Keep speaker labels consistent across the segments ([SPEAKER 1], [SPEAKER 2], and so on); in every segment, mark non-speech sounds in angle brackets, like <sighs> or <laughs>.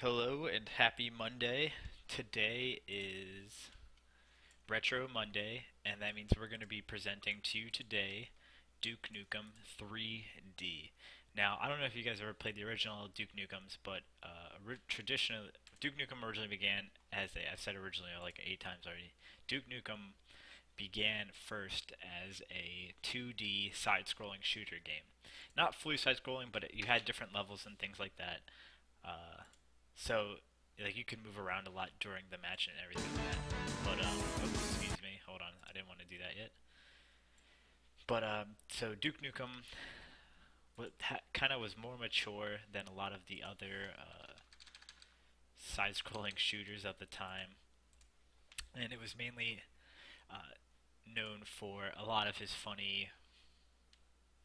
[SPEAKER 1] Hello and happy Monday. Today is Retro Monday, and that means we're going to be presenting to you today Duke Nukem 3D. Now, I don't know if you guys ever played the original Duke Nukems, but uh, traditional Duke Nukem originally began as a, I've said originally like eight times already. Duke Nukem began first as a 2D side-scrolling shooter game. Not fully side-scrolling, but you had different levels and things like that. Uh, so like you could move around a lot during the match and everything like that. But um, oops, excuse me, hold on, I didn't want to do that yet. But um, so Duke Nukem, kind of was more mature than a lot of the other uh, side-scrolling <laughs> shooters at the time, and it was mainly uh, known for a lot of his funny,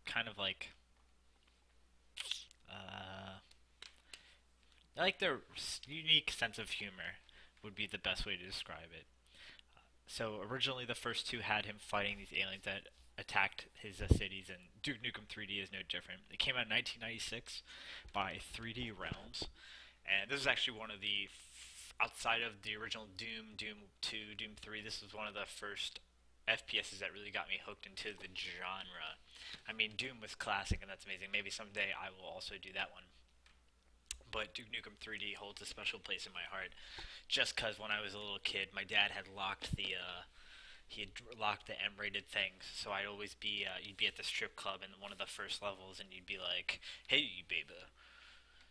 [SPEAKER 1] kind of like. Uh, I like their unique sense of humor would be the best way to describe it. Uh, so originally the first two had him fighting these aliens that attacked his uh, cities, and Duke Nukem 3D is no different. It came out in 1996 by 3D Realms, and this is actually one of the outside of the original Doom, Doom 2, Doom 3. This was one of the first FPSs that really got me hooked into the genre. I mean, Doom was classic, and that's amazing. Maybe someday I will also do that one but Duke Nukem 3D holds a special place in my heart. Just because when I was a little kid, my dad had locked the uh, he had locked the M-rated things, so I'd always be uh, you'd be at the strip club in one of the first levels, and you'd be like, "Hey, baby."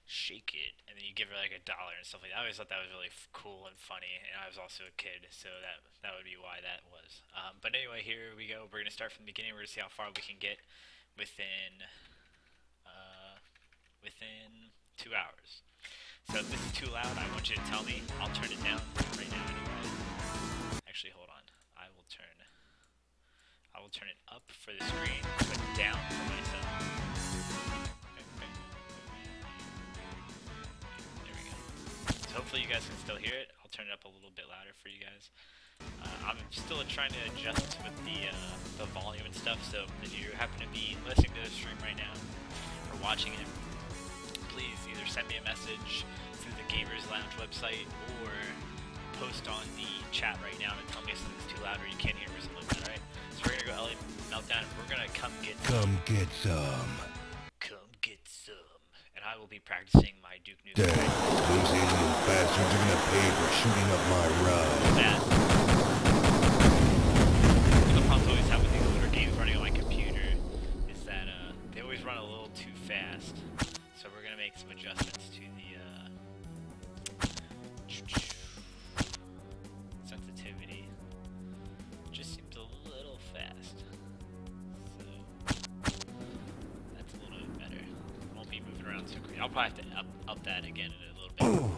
[SPEAKER 1] Shake it, and then you give her like a dollar and stuff like that. I always thought that was really cool and funny, and I was also a kid, so that that would be why that was. Um, but anyway, here we go. We're gonna start from the beginning. We're gonna see how far we can get within uh, within two hours. So if this is too loud, I want you to tell me. I'll turn it down right now anyway. Actually, hold on. I will turn I will turn it up for the screen, but down for myself. There we go. So hopefully you guys can still hear it. I'll turn it up a little bit louder for you guys. Uh, I'm still trying to adjust with the uh, the volume and stuff. So if you happen to be listening to the stream right now or watching it, please either send me a message through the Gamers Lounge website or post on the chat right now and tell me if something's too loud or you can't hear me or something like that, alright? So we're gonna go LA Meltdown and we're gonna come get some.
[SPEAKER 2] Come get some.
[SPEAKER 1] Come get some. And I will be practicing my Duke Nukem.
[SPEAKER 2] Dad, those alien bastards are gonna pay for shooting up my.
[SPEAKER 1] Fast. The problems always have with these older games running on my computer is that uh, they always run a little too fast adjustments to the uh, sensitivity. Just seems a little fast. So that's a little bit better. Won't be moving around so crazy. I'll probably have to up, up that again in a little bit.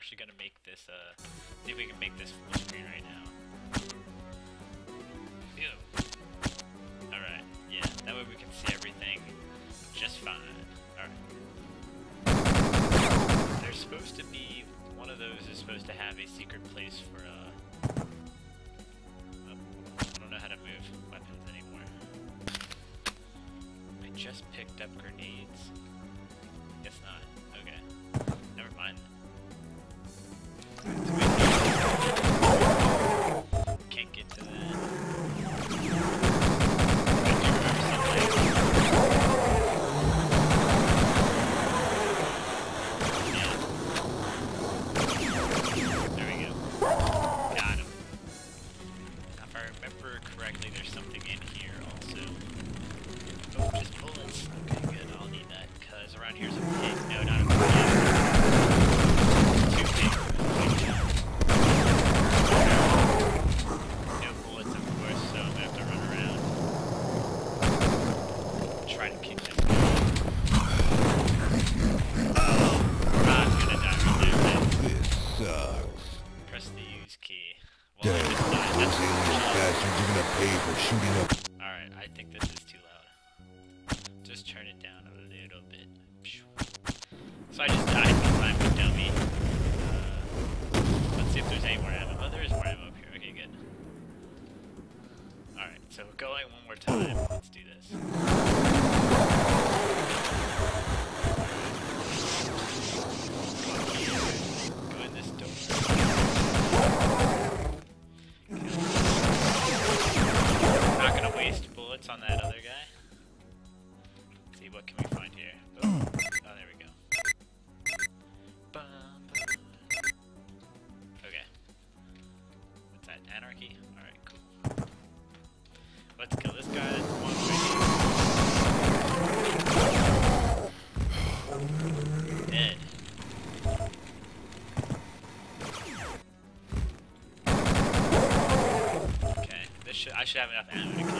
[SPEAKER 1] Actually gonna make this, uh, see if we can make this full screen right now. Alright, yeah, that way we can see everything just fine. Alright. There's supposed to be, one of those is supposed to have a secret place for, uh... having enough.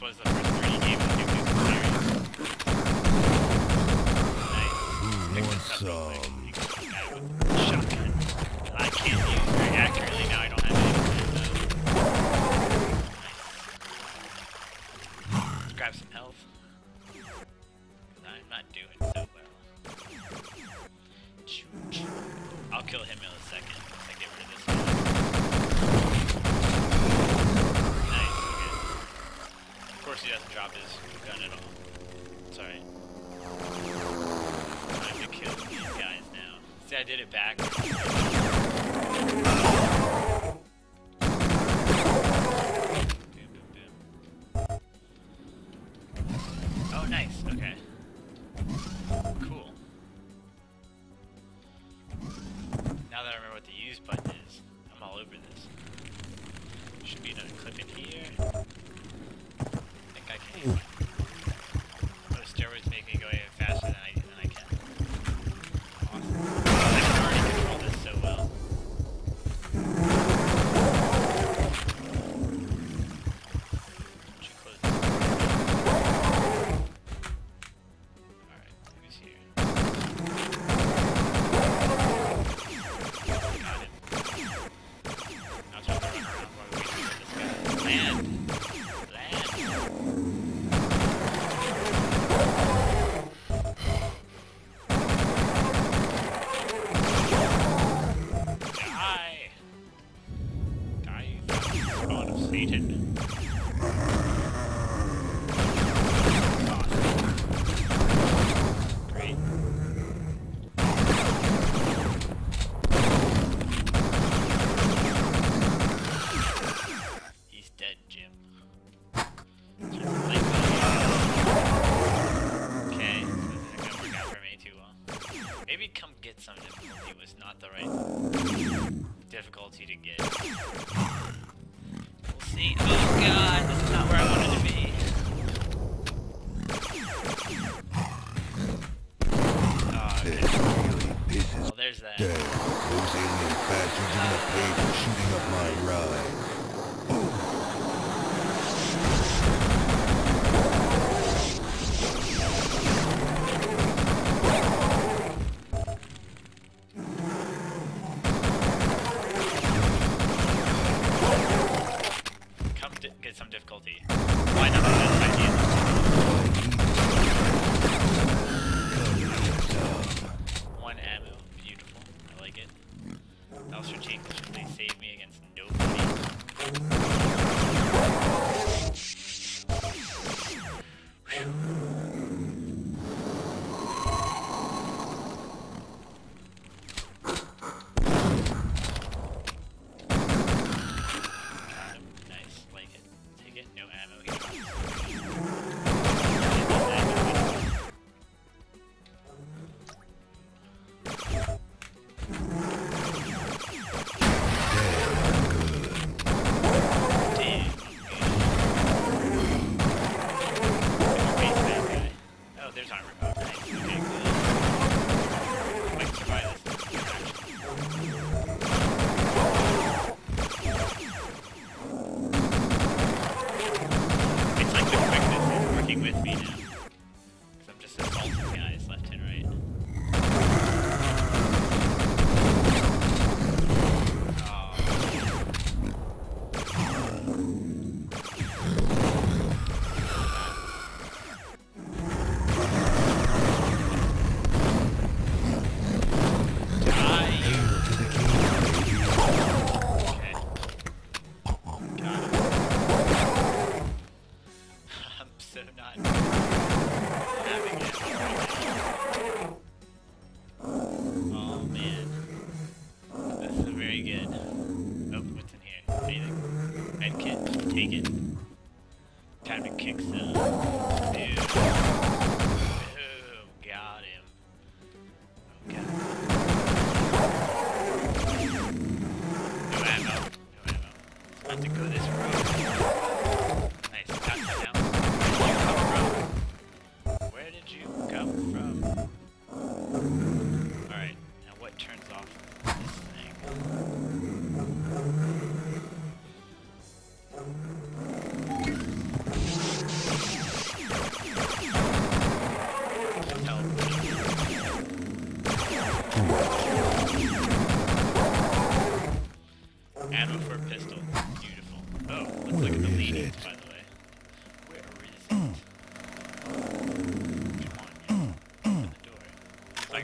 [SPEAKER 1] was the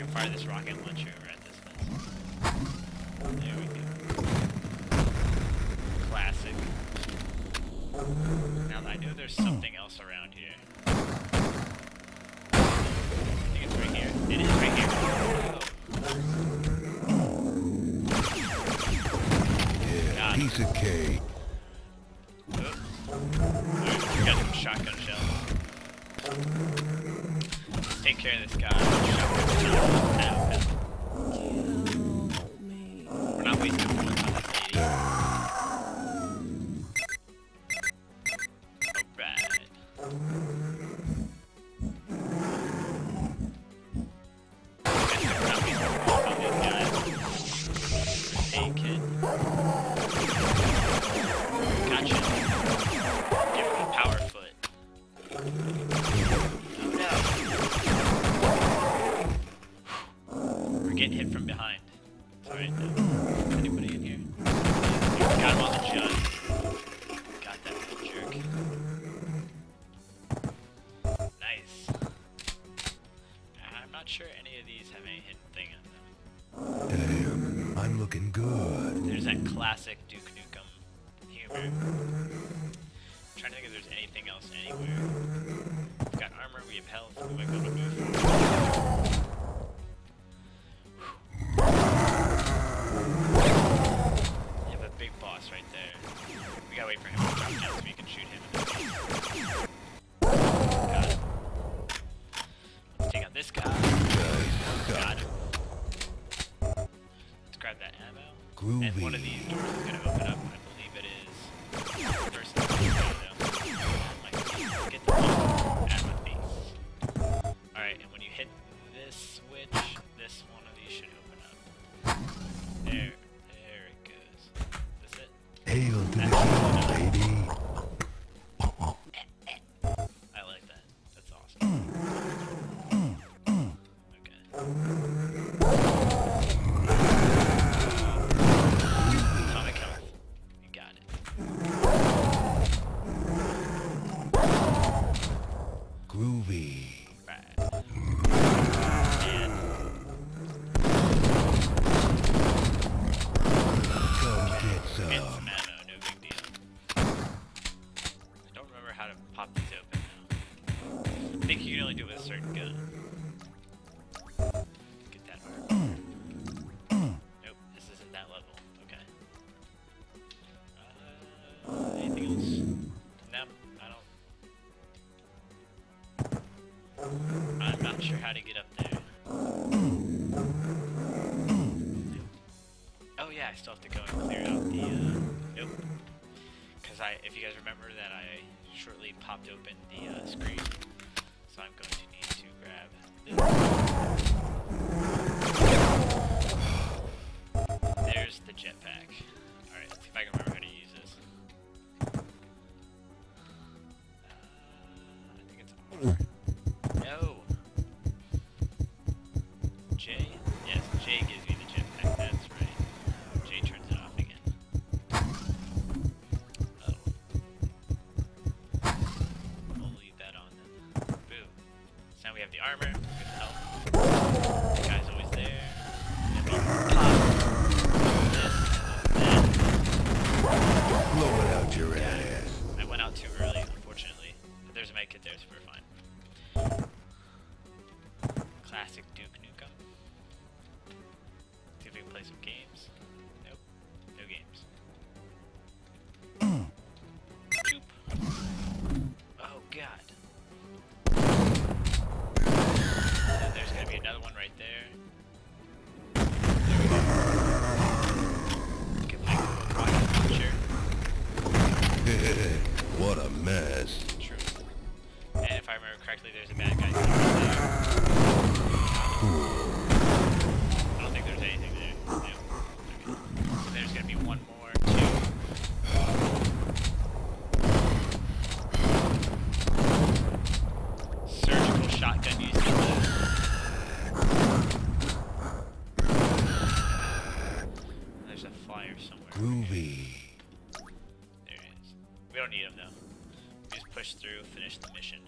[SPEAKER 1] can fire this rocket launcher at this fence. There we go. Classic. Now I know there's something else around. not sure how to get up there. Oh yeah, I still have to go and clear out the, uh, nope. Because I, if you guys remember that I shortly popped open the, uh, armor. envy. There
[SPEAKER 2] it
[SPEAKER 1] is. We don't need him though. We just push through, finish the mission.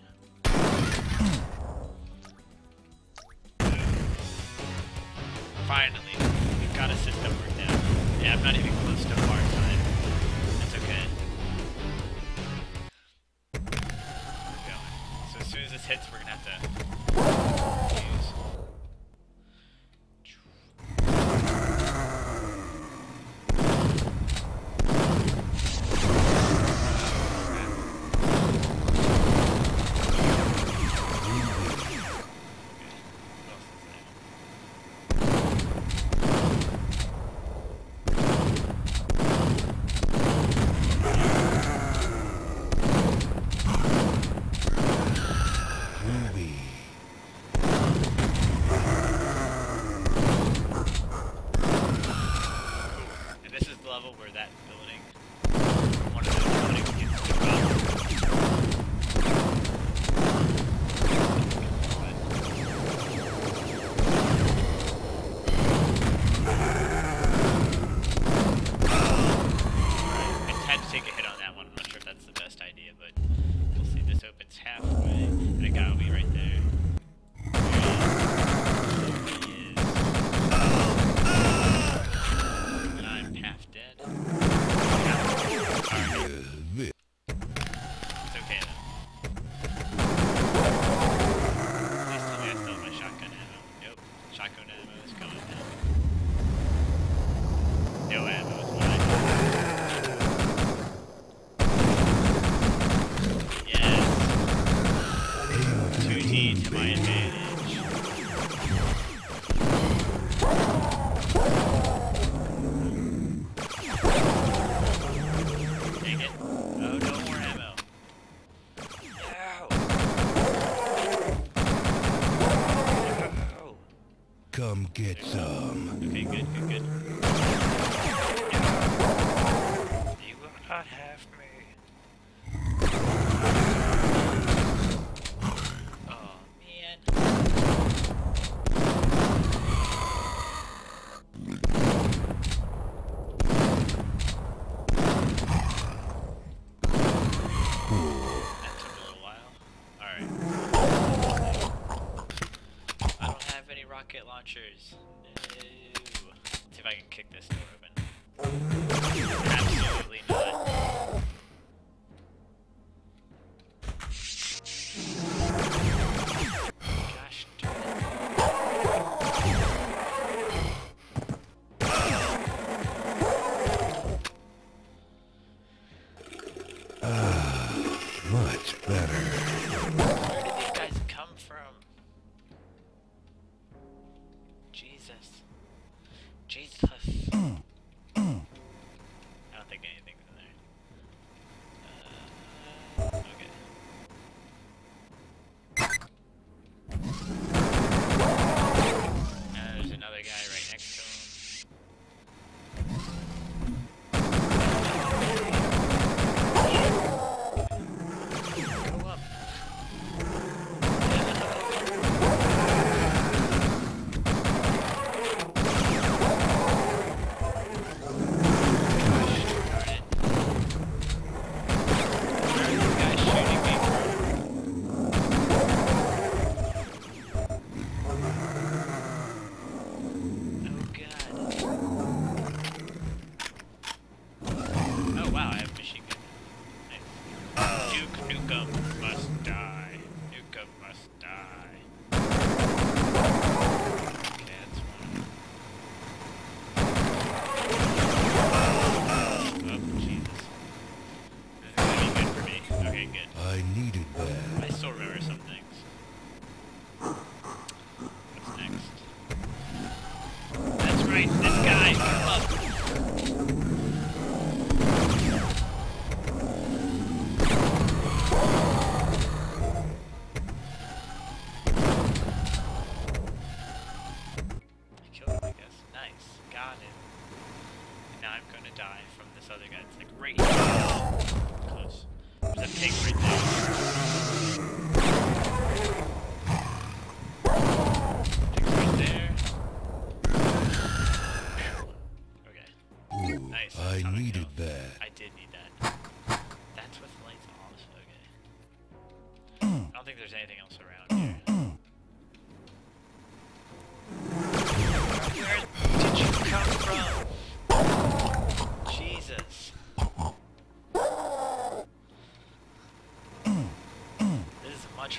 [SPEAKER 1] Finally, we've got a system worked out. Yeah, I'm not even close to a hard time.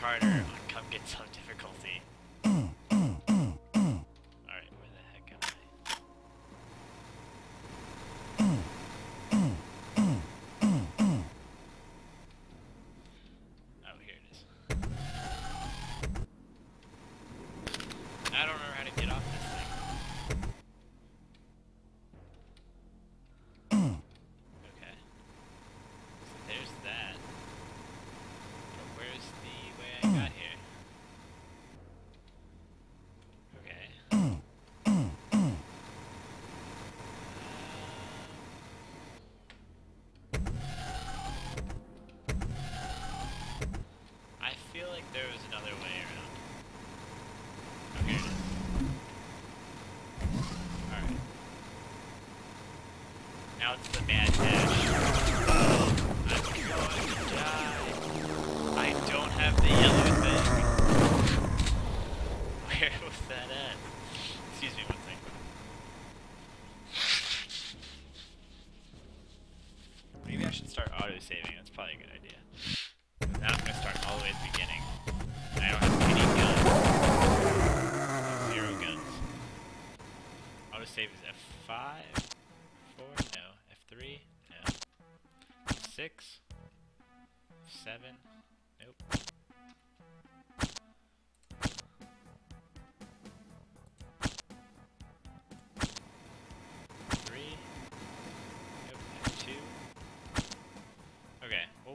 [SPEAKER 1] harder on come get some difficulty. Alright, where the heck am I? Oh, here it is. I don't remember how to get off this. feel like there was another way around. Okay. Alright. Now it's the bad mad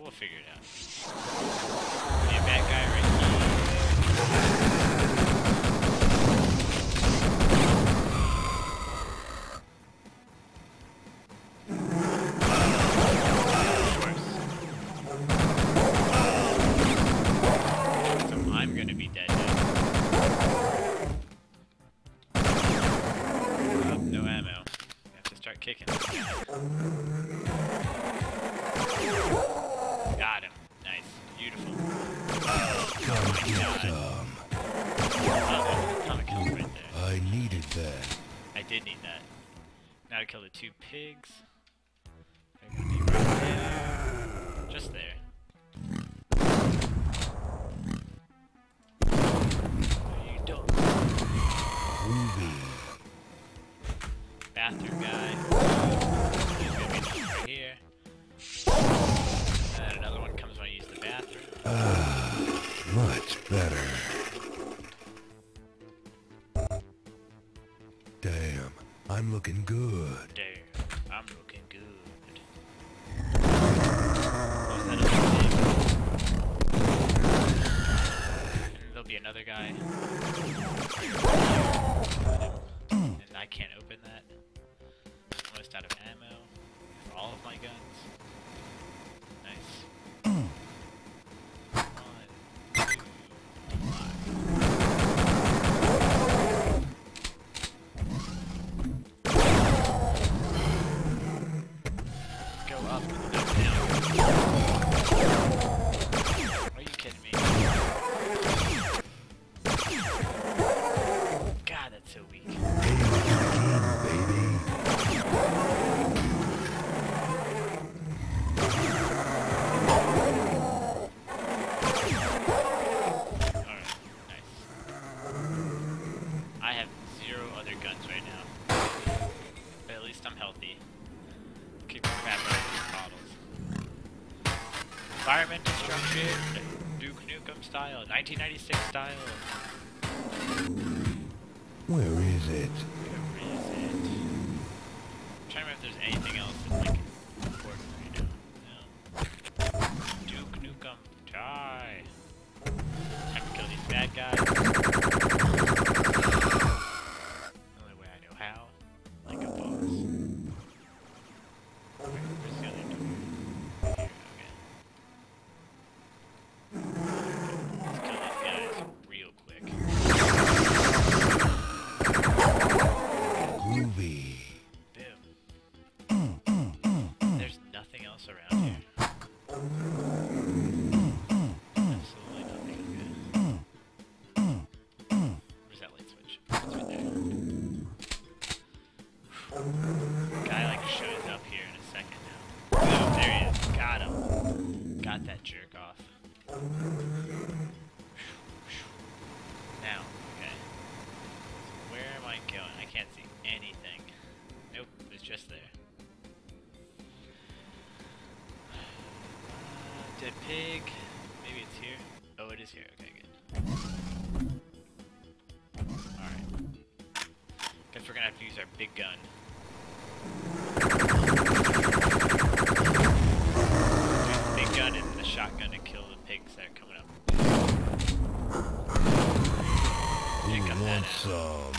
[SPEAKER 1] we'll figure it out. A bad guy right here. how to kill the two pigs. Just there. style, 1996 style.
[SPEAKER 2] Where
[SPEAKER 1] is it? big gun. Big gun and the shotgun to kill the pigs that are coming up.
[SPEAKER 2] Who wants some?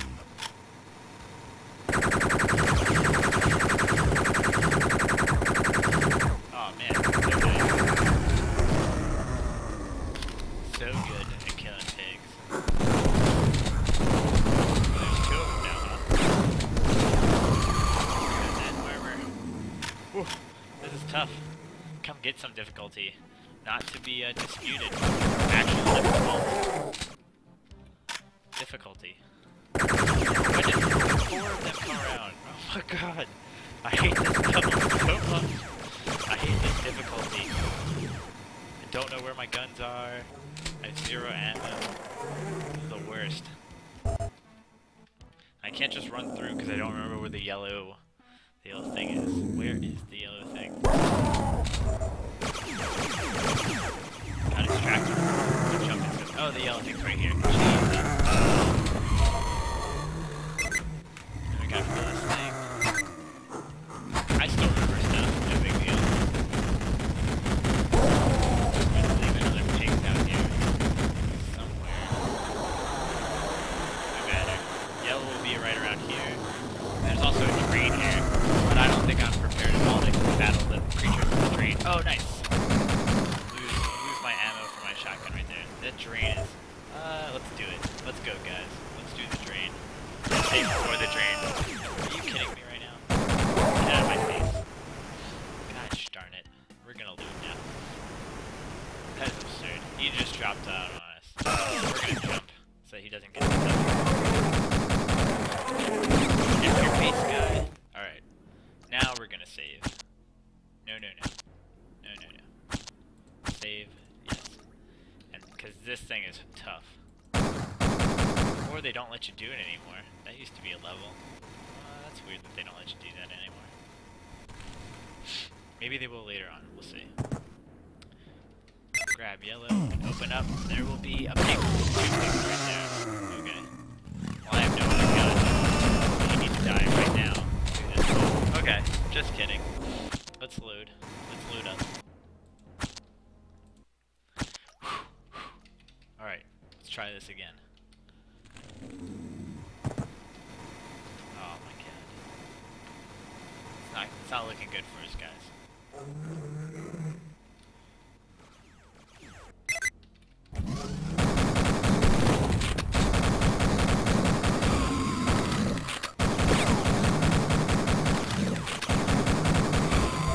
[SPEAKER 1] This is tough. Come get some difficulty. Not to be uh, disputed. Actual difficult. difficulty. four of them come around? Oh my god. I hate this level so much. I hate this difficulty. I don't know where my guns are. I have zero ammo. The worst. I can't just run through because I don't remember where the yellow the yellow thing is. Where is the yellow thing? Got distracted. I. Oh, the yellow thing's right here. Jesus. Oh. I got don't let you do it anymore. That used to be a level. Uh, that's weird that they don't let you do that anymore. <sighs> Maybe they will later on. We'll see. Grab yellow and open up. There will be a big right there. Okay. Well, I have no other gun. You need to die right now. Okay, just kidding. Let's load. Let's load up. Alright, let's try this again. Oh my god. It's not, it's not looking good for us, guys.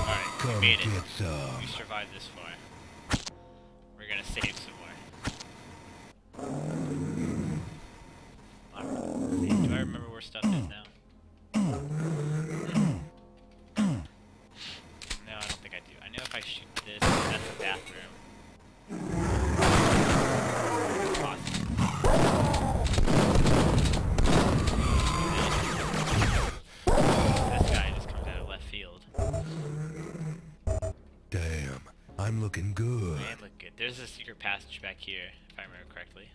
[SPEAKER 1] Alright, we made it. We survived this far. We're gonna save some more. Alright, let's see. Do I remember where stuff is now? No, I don't think I do. I know if I shoot this, that's the bathroom. This guy just comes out of left field.
[SPEAKER 2] Damn, I'm looking good.
[SPEAKER 1] Man, look good. There's a secret passage back here, if I remember correctly.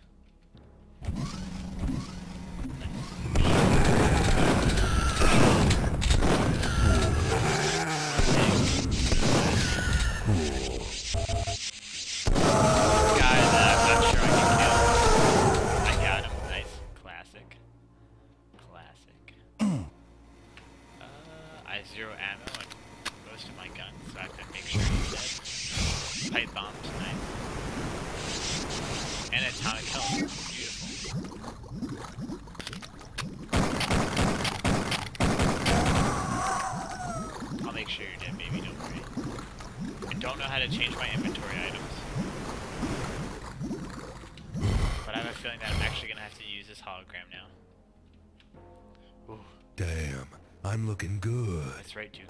[SPEAKER 1] Don't know how to change my inventory items. But I have a feeling that I'm actually gonna have to use this hologram now. Ooh,
[SPEAKER 2] Damn, I'm looking good.
[SPEAKER 1] that's right, Duke.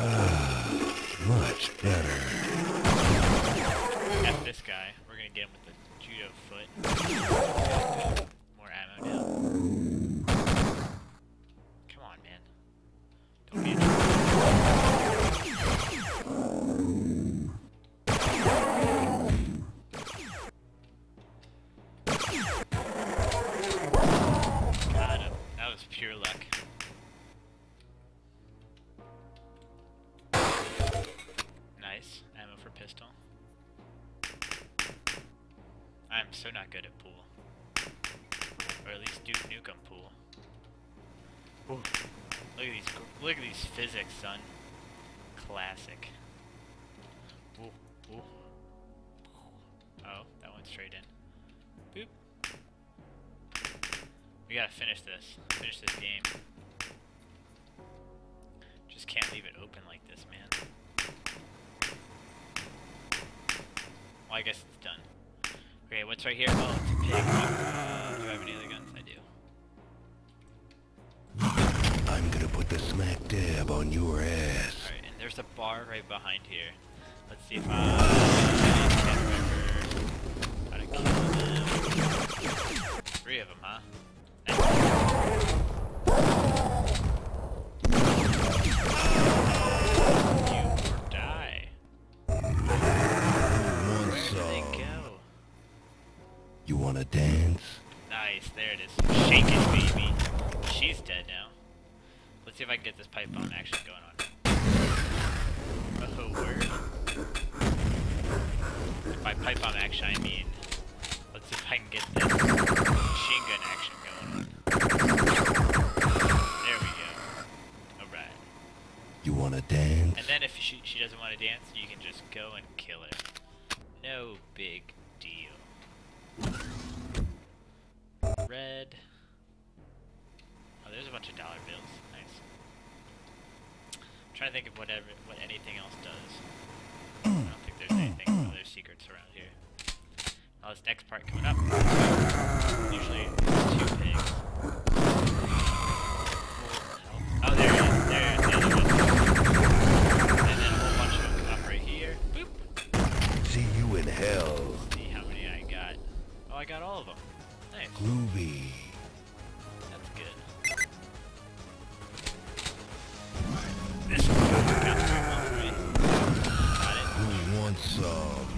[SPEAKER 2] Ah, much better.
[SPEAKER 1] F this guy. We're gonna get him with the judo foot. More ammo now. Pure luck. Nice. Ammo for pistol. I'm so not good at pool. Or at least Duke Nukem pool. Ooh. Look at these look at these physics, son. Classic. We gotta finish this. Finish this game. Just can't leave it open like this, man. Well, I guess it's done. Okay, what's right here? Oh, it's a pig. Uh, do I have any other guns? I do.
[SPEAKER 2] I'm gonna put the smack dab on your ass.
[SPEAKER 1] Alright, and there's a bar right behind here. Let's see if I can remember how to kill them. Three of them, huh? You
[SPEAKER 2] wanna dance?
[SPEAKER 1] Nice, there it is. She's dead now. Let's see if I can get this pipe bomb action going on. I mean, let's see if I can get this machine action
[SPEAKER 2] You wanna dance?
[SPEAKER 1] And then if she, she doesn't want to dance, you can just go and kill her. No big deal. Red. Oh, there's a bunch of dollar bills. Nice. I'm trying to think of whatever, what anything else does. I don't think there's anything other secrets around here. Now this next part coming up. Usually two pigs.
[SPEAKER 2] hell. Let's see how many I got. Oh, I got all of them. Nice.
[SPEAKER 1] Groovy.
[SPEAKER 2] That's good. This one got? Got it.
[SPEAKER 1] Who wants some?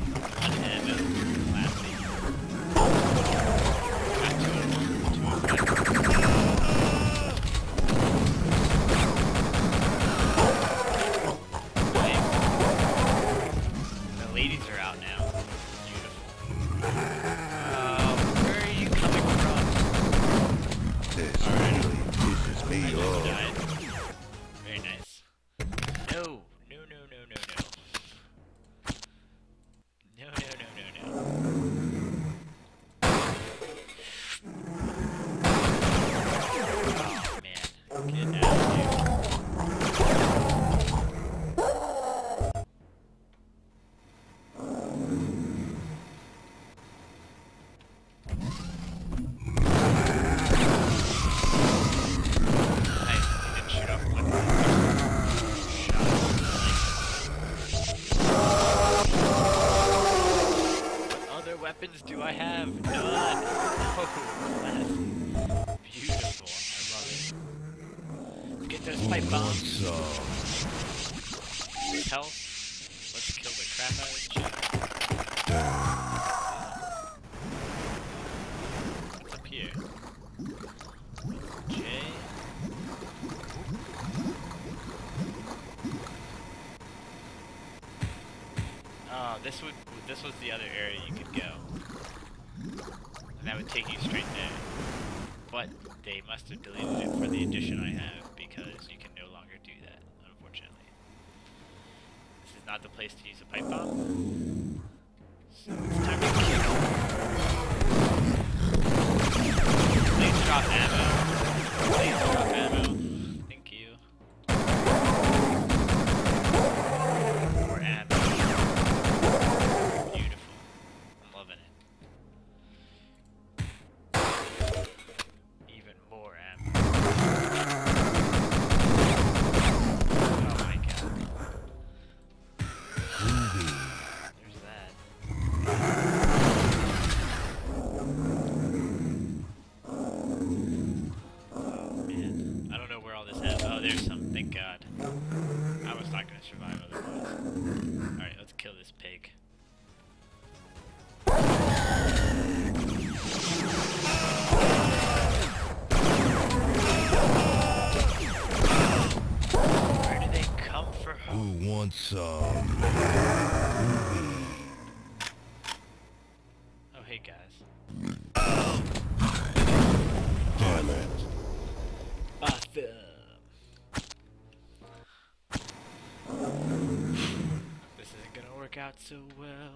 [SPEAKER 2] out so well.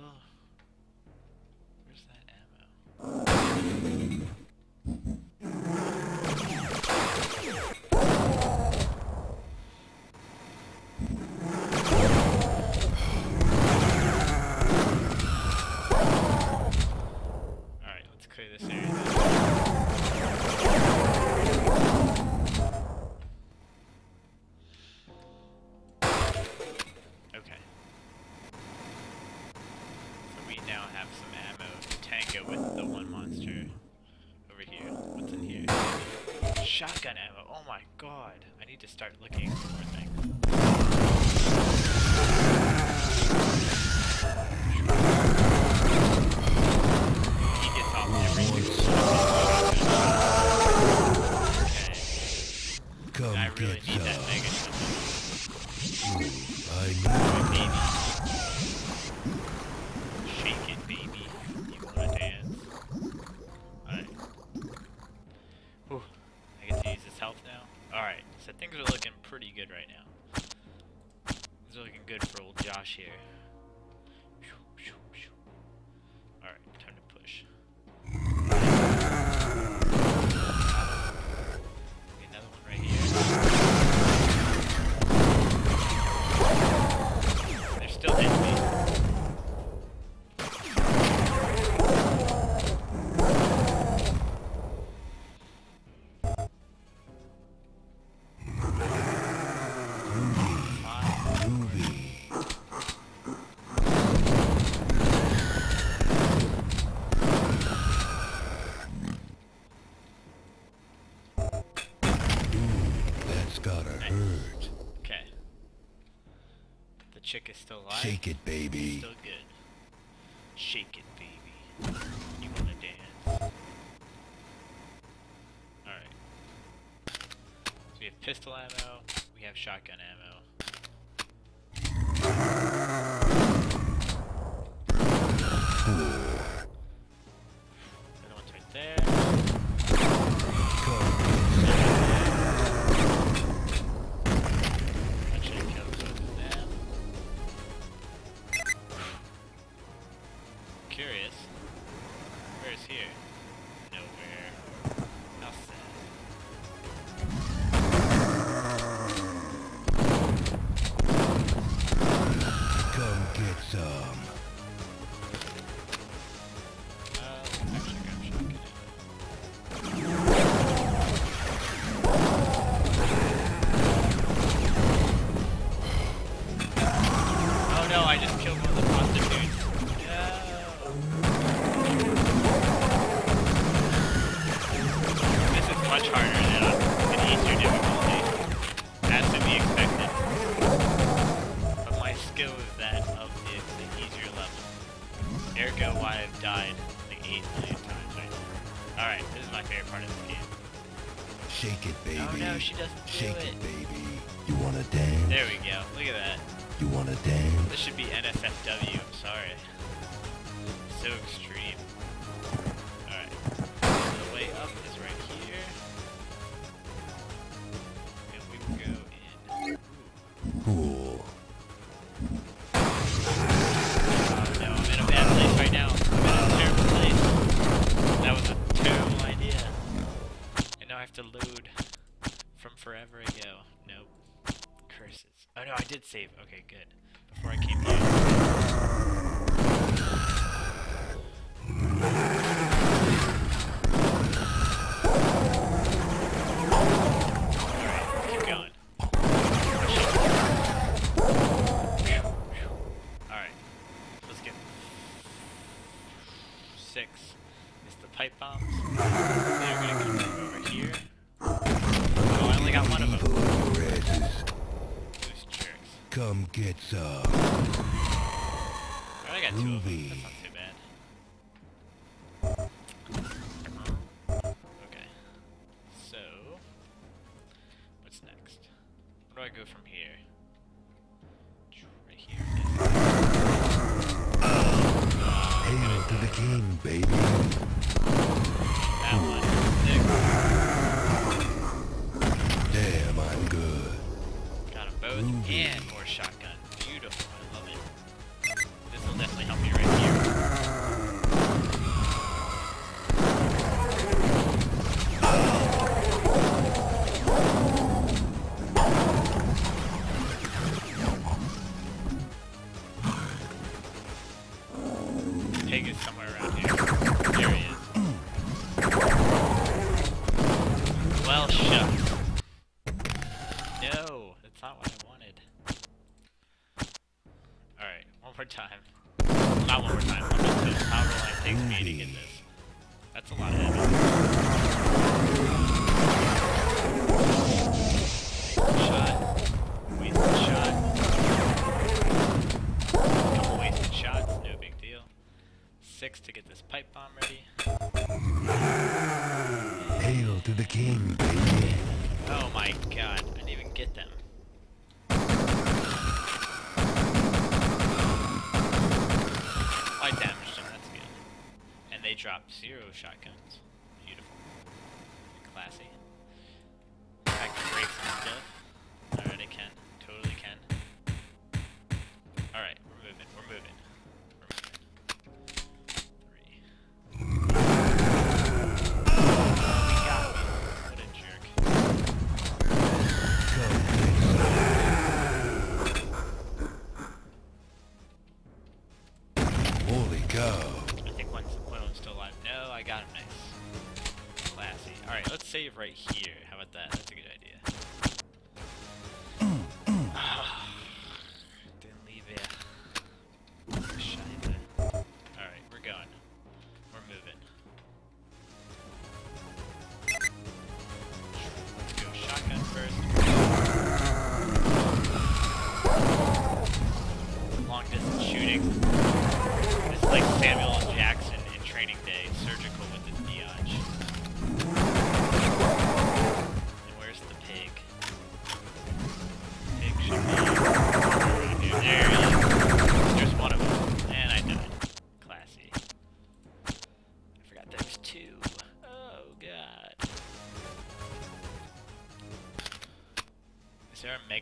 [SPEAKER 2] to start looking. here. still alive?
[SPEAKER 1] Shake it, baby.
[SPEAKER 2] Still good. Shake it, baby. You wanna dance? Alright. So we have pistol ammo, we have shotgun ammo.
[SPEAKER 1] save get somewhere. Zero shotgun.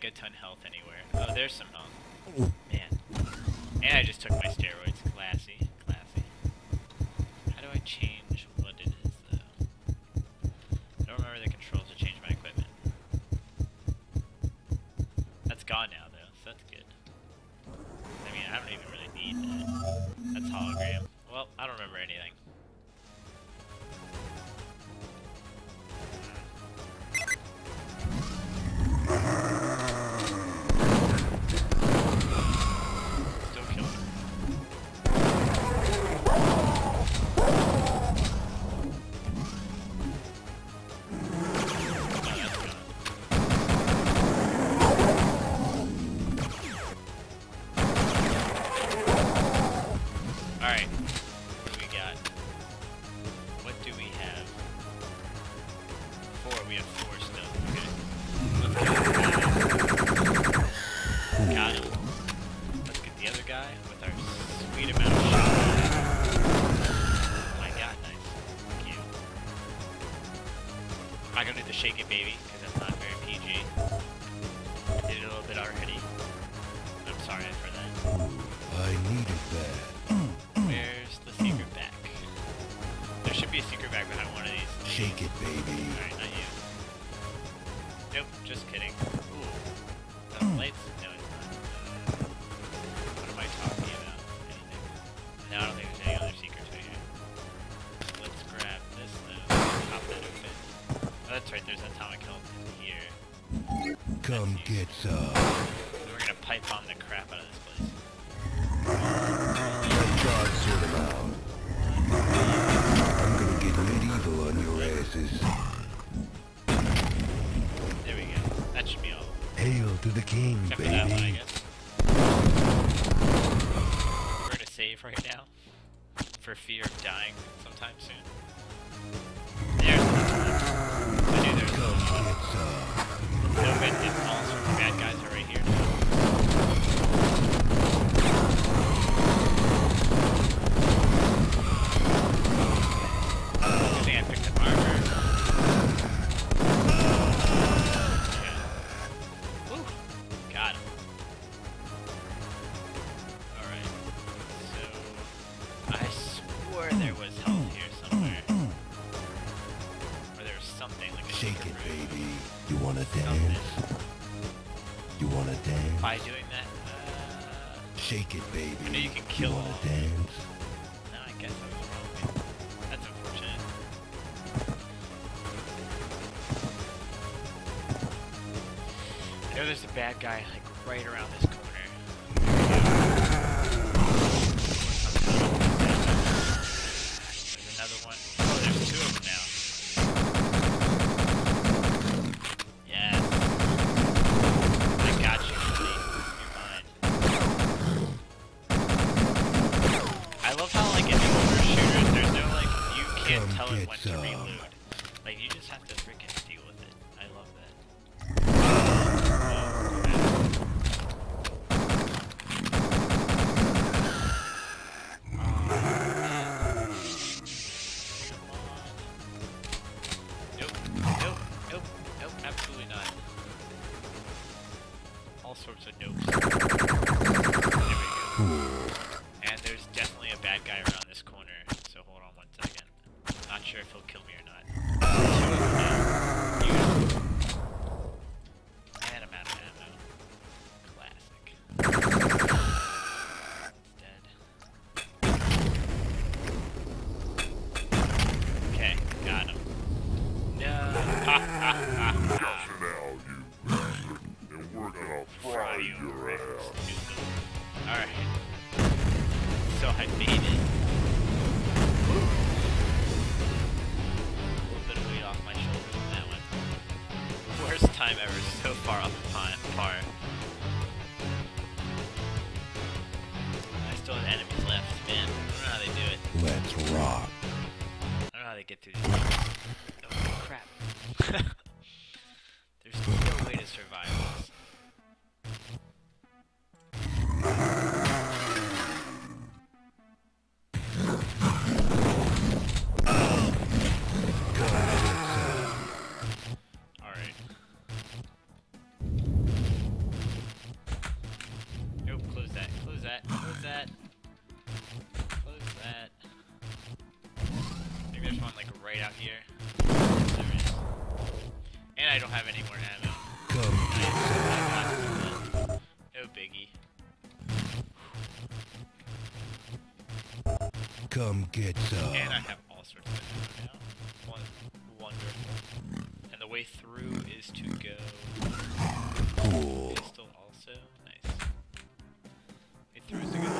[SPEAKER 1] megaton health anywhere. Oh, there's some health.
[SPEAKER 2] Come get some.
[SPEAKER 1] We're gonna pipe bomb the crap out of this place.
[SPEAKER 2] The God are them. I'm gonna get medieval on your asses.
[SPEAKER 1] There we go. That should be all.
[SPEAKER 2] Hail to the king,
[SPEAKER 1] Except
[SPEAKER 2] baby.
[SPEAKER 1] One, We're gonna save right now. For fear of dying sometime soon. There's the
[SPEAKER 2] Come get some.
[SPEAKER 1] guy like right around
[SPEAKER 2] Come get some.
[SPEAKER 1] And I have all sorts of extra now. One, wonderful. And the way through is to go. Pistol also. Nice. Way through is to go.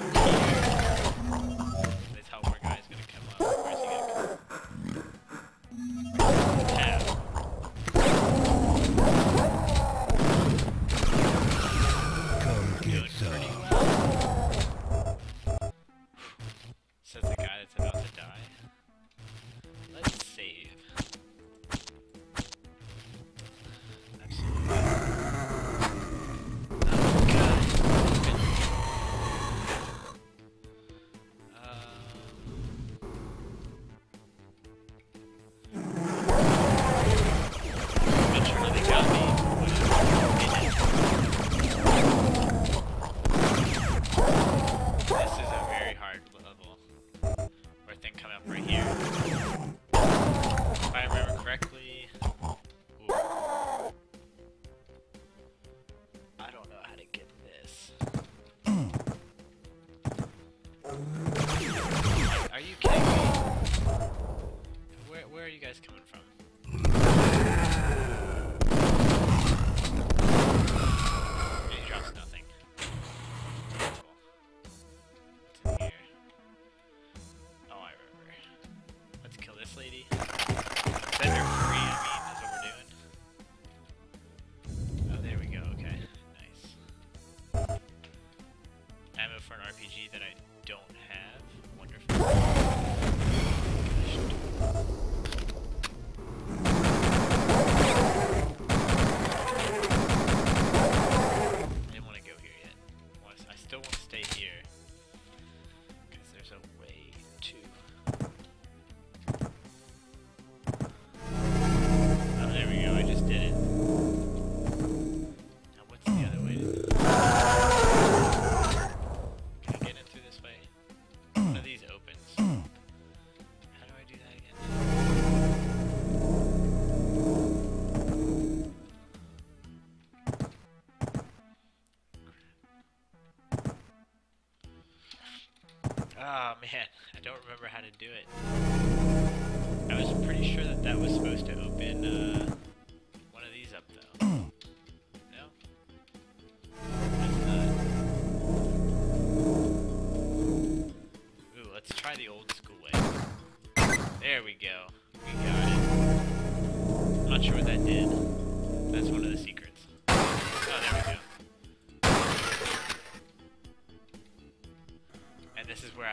[SPEAKER 1] don't remember how to do it. I was pretty sure that that was supposed to open, uh,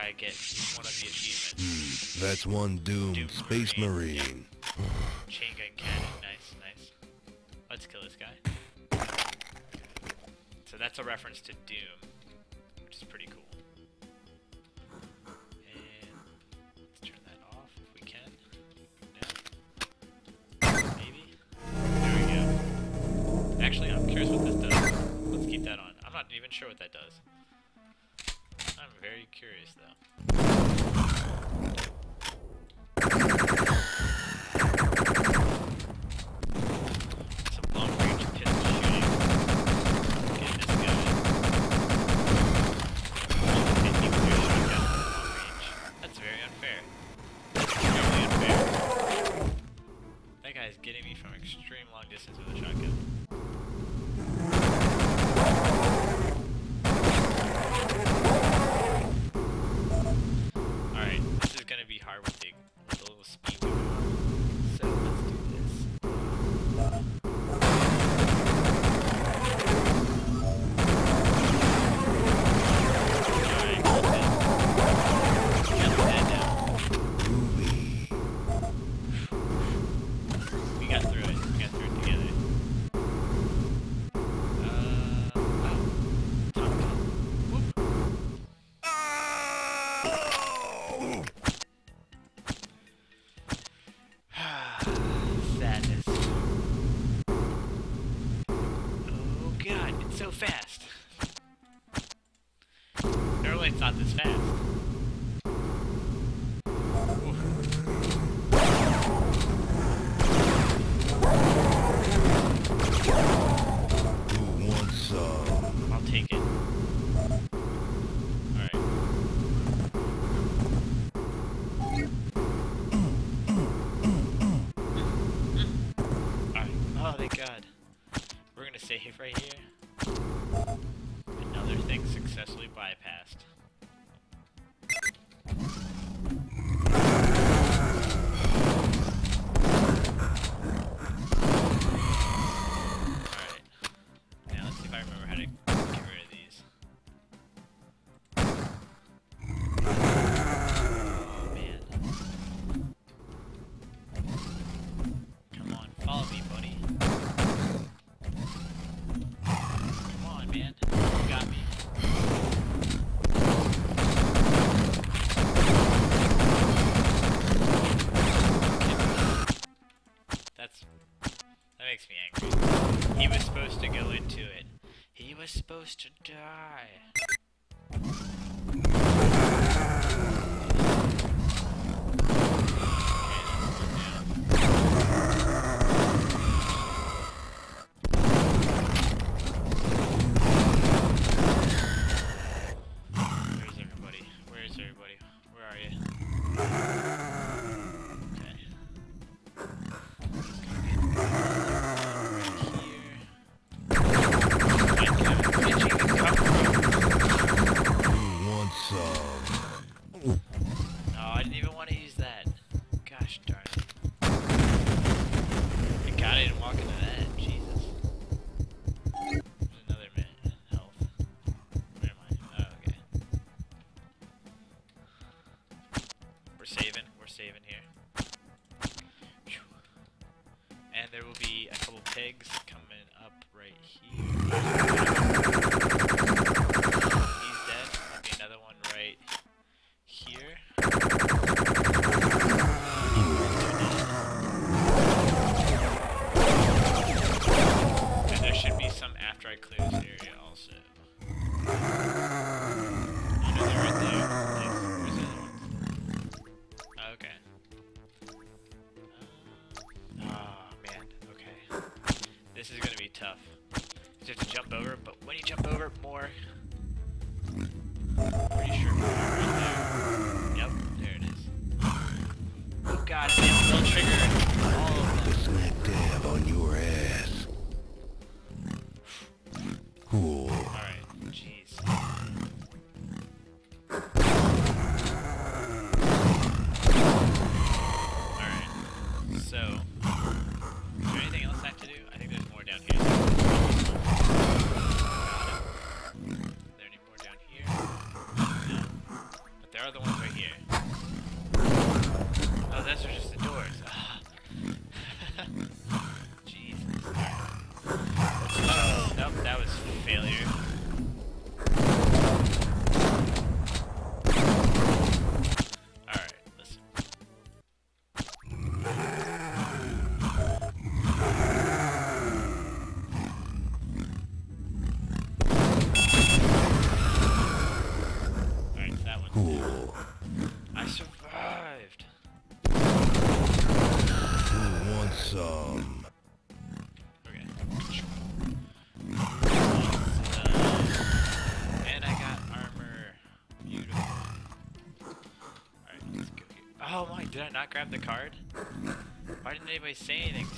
[SPEAKER 1] I get one of the achievements.
[SPEAKER 2] Mm, that's one doomed
[SPEAKER 1] Doom
[SPEAKER 2] Space
[SPEAKER 1] Marine.
[SPEAKER 2] Marine. <sighs>
[SPEAKER 1] Chain gun cannon, nice, nice. Let's kill this guy. So that's a reference to Doom. ghost Did I not grab the card? Why didn't anybody say anything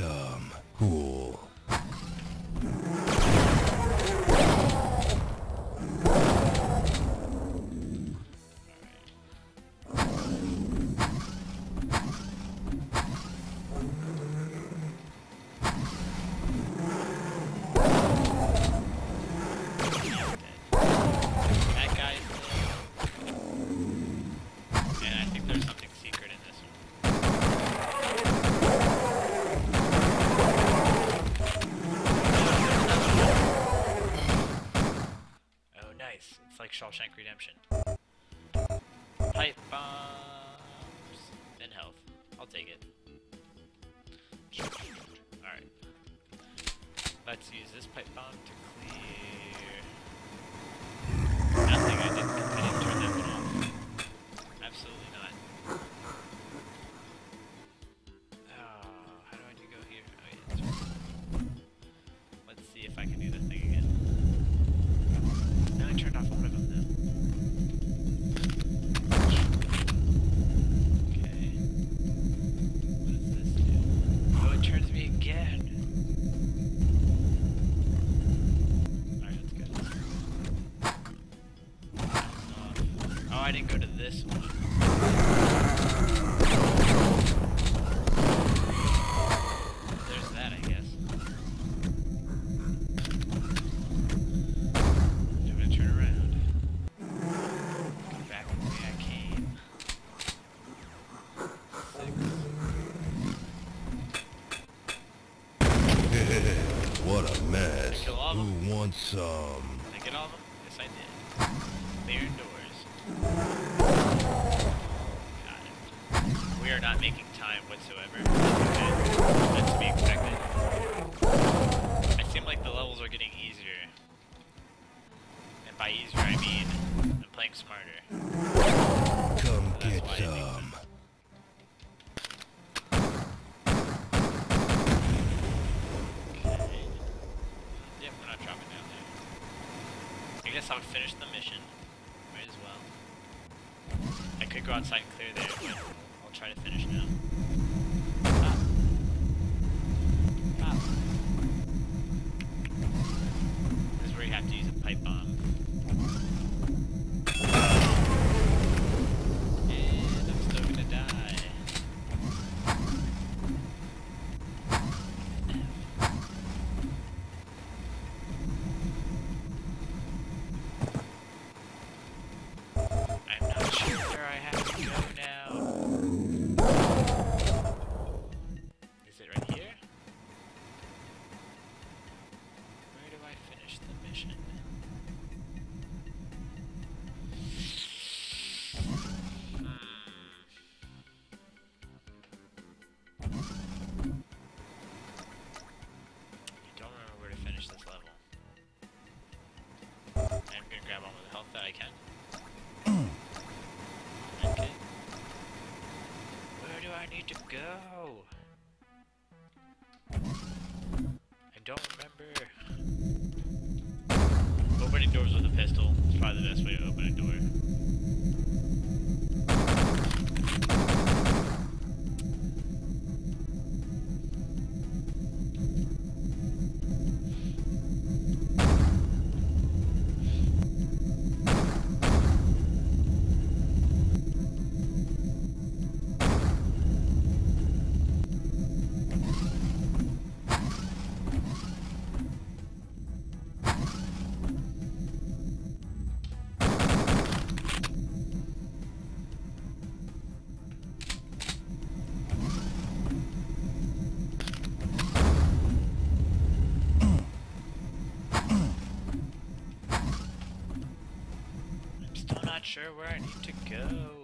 [SPEAKER 2] Master. Python some.
[SPEAKER 1] haven't finished them. I'm gonna grab all the health that I can. Hmm. okay. Where do I need to go? not sure where I need to go.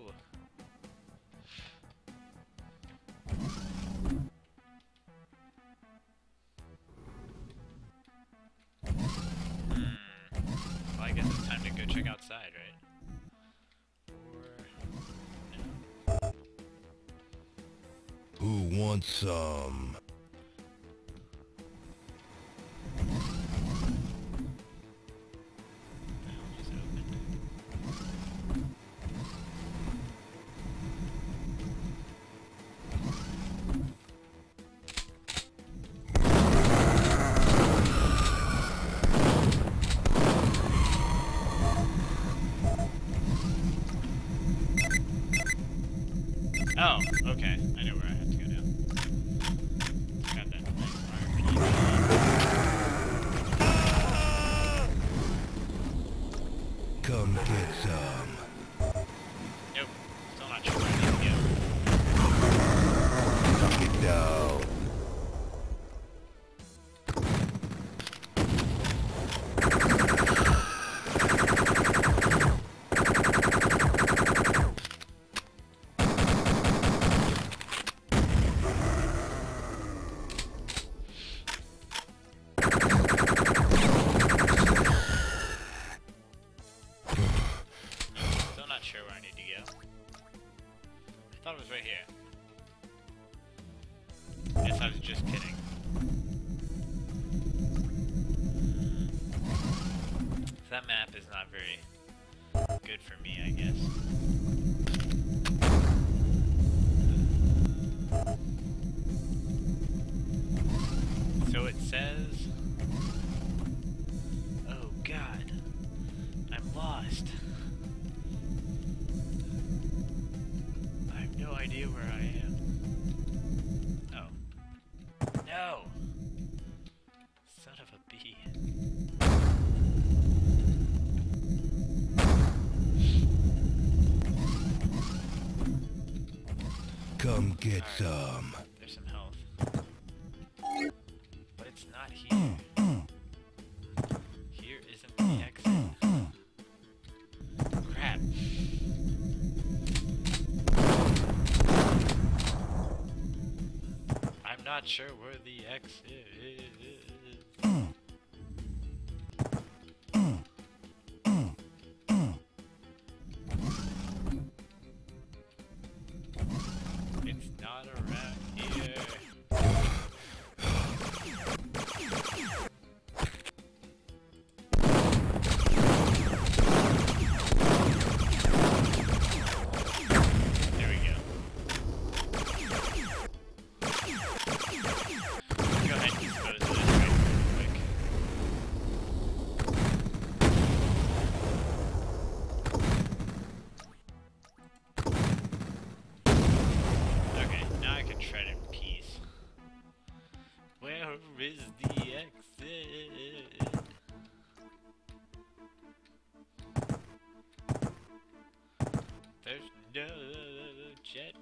[SPEAKER 1] Sure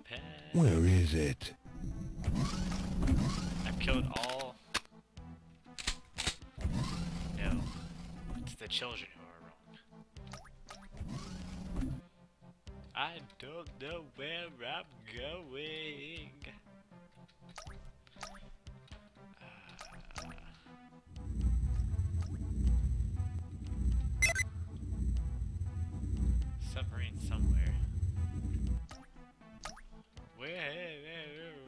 [SPEAKER 1] jetpack.
[SPEAKER 2] Where is it?
[SPEAKER 1] I've killed all. No. It's the children who are wrong. I don't know where I'm going. Where is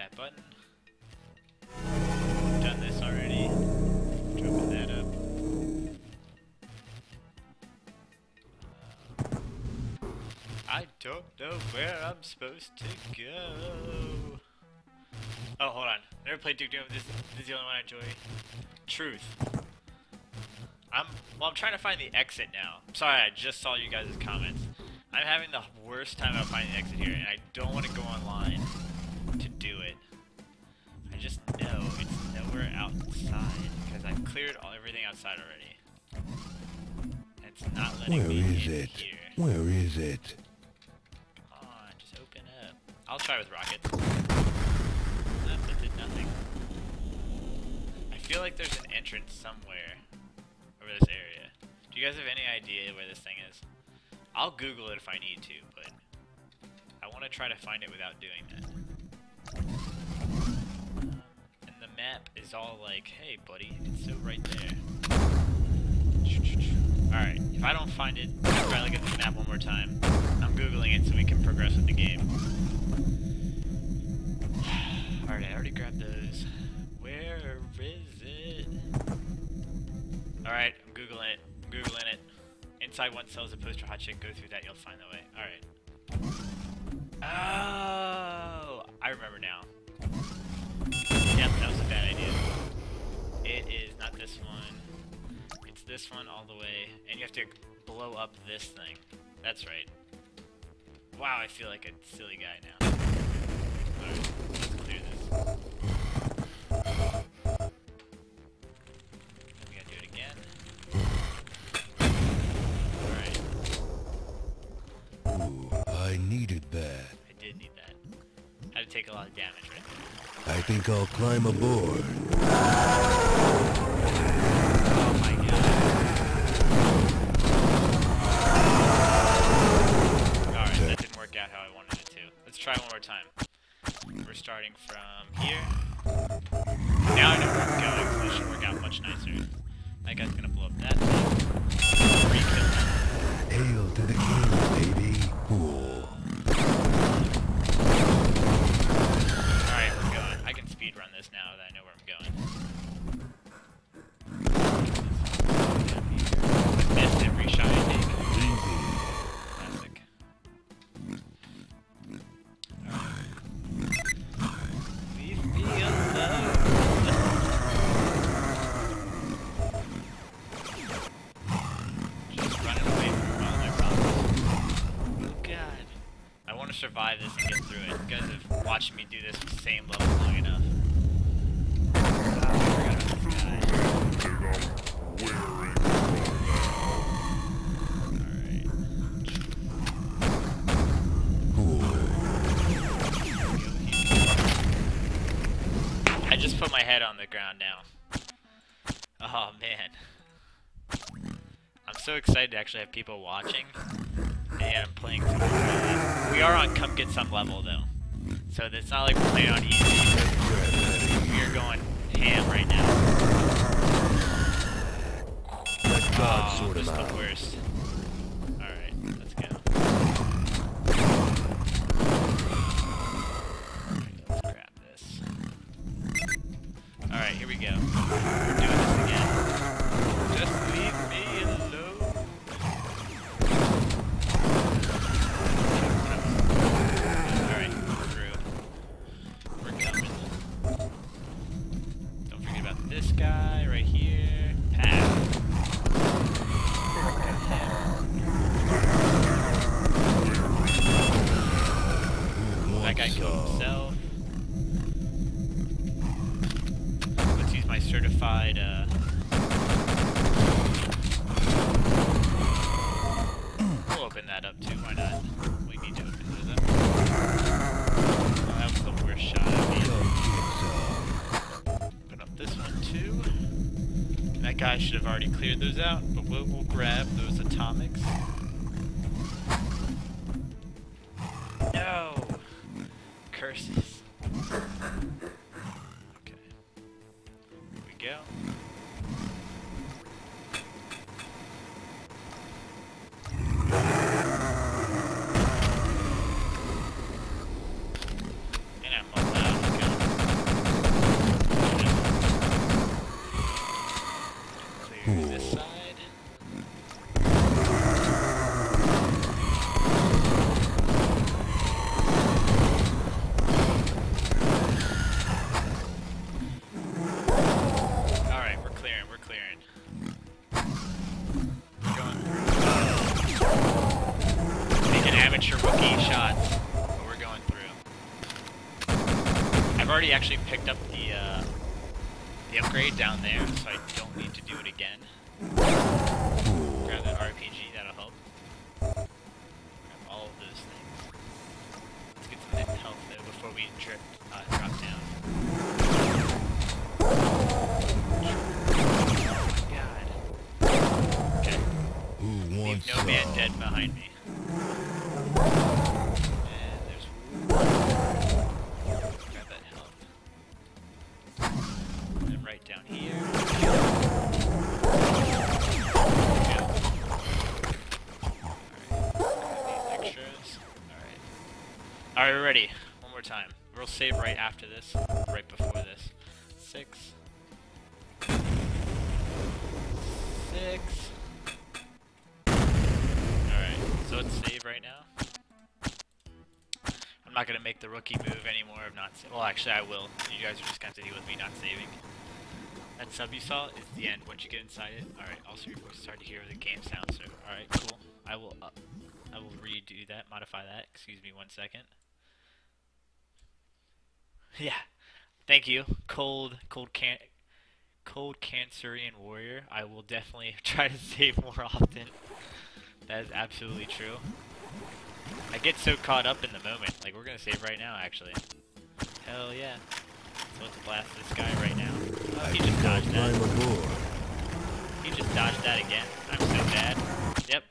[SPEAKER 1] that button. Done this already. That up. Uh, I don't know where I'm supposed to go. Oh, hold on. Never played Duke Doom. This, this is the only one I enjoy. Truth. I'm well. I'm trying to find the exit now. I'm sorry, I just saw you guys' comments. I'm having the worst time out finding the exit here, and I don't want to go online outside because I've cleared all everything outside already. It's not letting
[SPEAKER 2] Where
[SPEAKER 1] me
[SPEAKER 2] is it?
[SPEAKER 1] here.
[SPEAKER 2] Where is it?
[SPEAKER 1] Come on, just open up. I'll try with rockets. Nope, that did nothing. I feel like there's an entrance somewhere over this area. Do you guys have any idea where this thing is? I'll Google it if I need to, but I want to try to find it without doing that. Map is all like, hey buddy, it's still right there. Alright, if I don't find it, I'll try to look at the map one more time. I'm googling it so we can progress with the game. <sighs> Alright, I already grabbed those. Where is it? Alright, I'm googling it. I'm googling it. Inside one cell is a poster hot chick. Go through that, you'll find the way. Alright. Oh, I remember now. Yep, that was. It is not this one. It's this one all the way, and you have to blow up this thing. That's right. Wow, I feel like a silly guy now. Alright, let's clear this. We gotta do it again. Alright,
[SPEAKER 2] Ooh, I needed that.
[SPEAKER 1] I did need that. Had to take a lot of damage, right?
[SPEAKER 2] I think I'll climb aboard.
[SPEAKER 1] Oh. Alright, that didn't work out how I wanted it to. Let's try one more time. We're starting from here. Now I know where I'm going, so this should work out much nicer. That guy's gonna blow up that thing.
[SPEAKER 2] Hail to the king,
[SPEAKER 1] actually have people watching. And I'm playing super. We are on come get some level though. So it's not like we're playing on easy. We are going ham right now. Oh,
[SPEAKER 2] sort
[SPEAKER 1] this
[SPEAKER 2] him
[SPEAKER 1] is the worst. Those out, Alright, we're ready. One more time. We'll save right after this. Right before this. Six. Six. Alright, so let's save right now. I'm not gonna make the rookie move anymore of not well actually I will. You guys are just gonna have to deal with me not saving. That sub you saw is the end once you get inside it. Alright, also your voice is hard to hear the game sound, so alright, cool. I will uh, I will redo that, modify that. Excuse me one second. <laughs> Yeah. Thank you. Cold cold can cold cancerian warrior. I will definitely <laughs> try to save more often. That is absolutely true. I get so caught up in the moment. Like, we're gonna save right now, actually. Hell yeah. So let's blast this guy right now. Oh, he just dodged that. He just dodged that again. I'm so bad. Yep.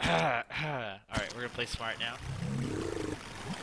[SPEAKER 1] <clears throat> Alright, we're gonna play smart now.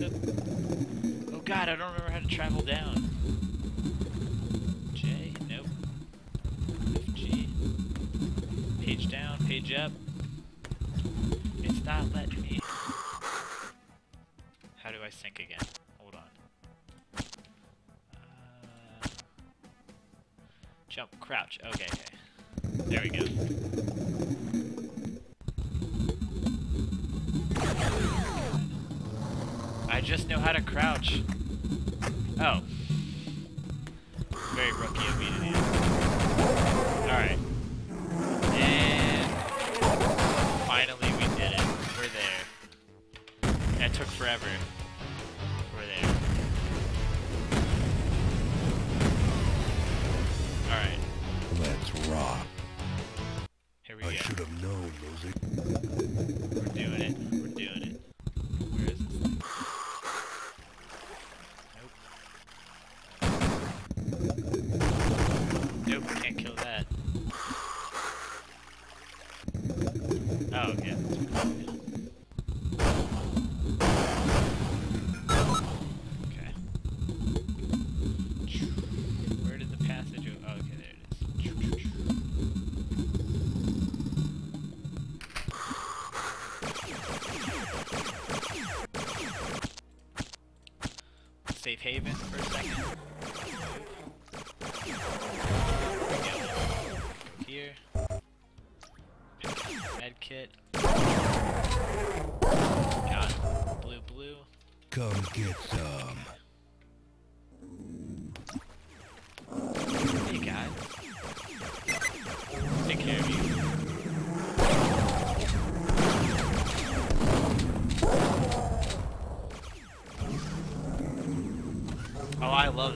[SPEAKER 1] Oh god, I don't remember how to travel down. J? Nope. G. Page down, page page up. It's not letting me. How do I sync again? Hold on. Uh, jump, crouch. Okay, okay. There we go. I just know how to crouch. Oh. Very rookie of me to do. Alright. And finally we did it. We're there. That took forever. We're there. Alright,
[SPEAKER 2] Let's rock.
[SPEAKER 1] here we
[SPEAKER 2] I
[SPEAKER 1] go.
[SPEAKER 2] should have known those.
[SPEAKER 1] We're doing it. We're doing it.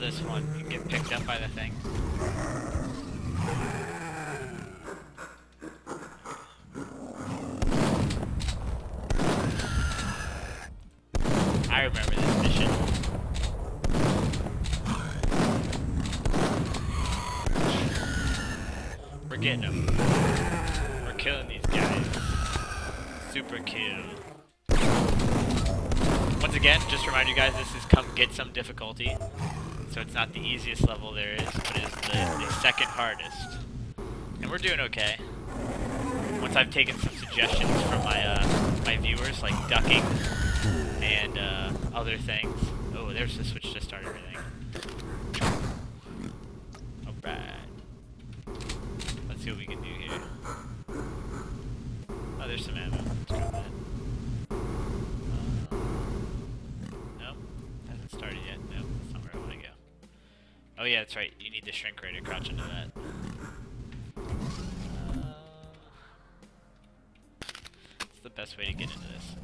[SPEAKER 1] This one. You get picked up by the thing. I remember this mission. We're getting them. We're killing these guys. Super kill. Once again, just remind you guys, this is come get some difficulty. So it's not the easiest level there is, but it's the, the second hardest. And we're doing okay. Once I've taken some suggestions from my uh, my viewers, like ducking and uh, other things. Oh, there's the switch to start everything. Shrink ray to crouch into that. Uh, it's the best way to get into this.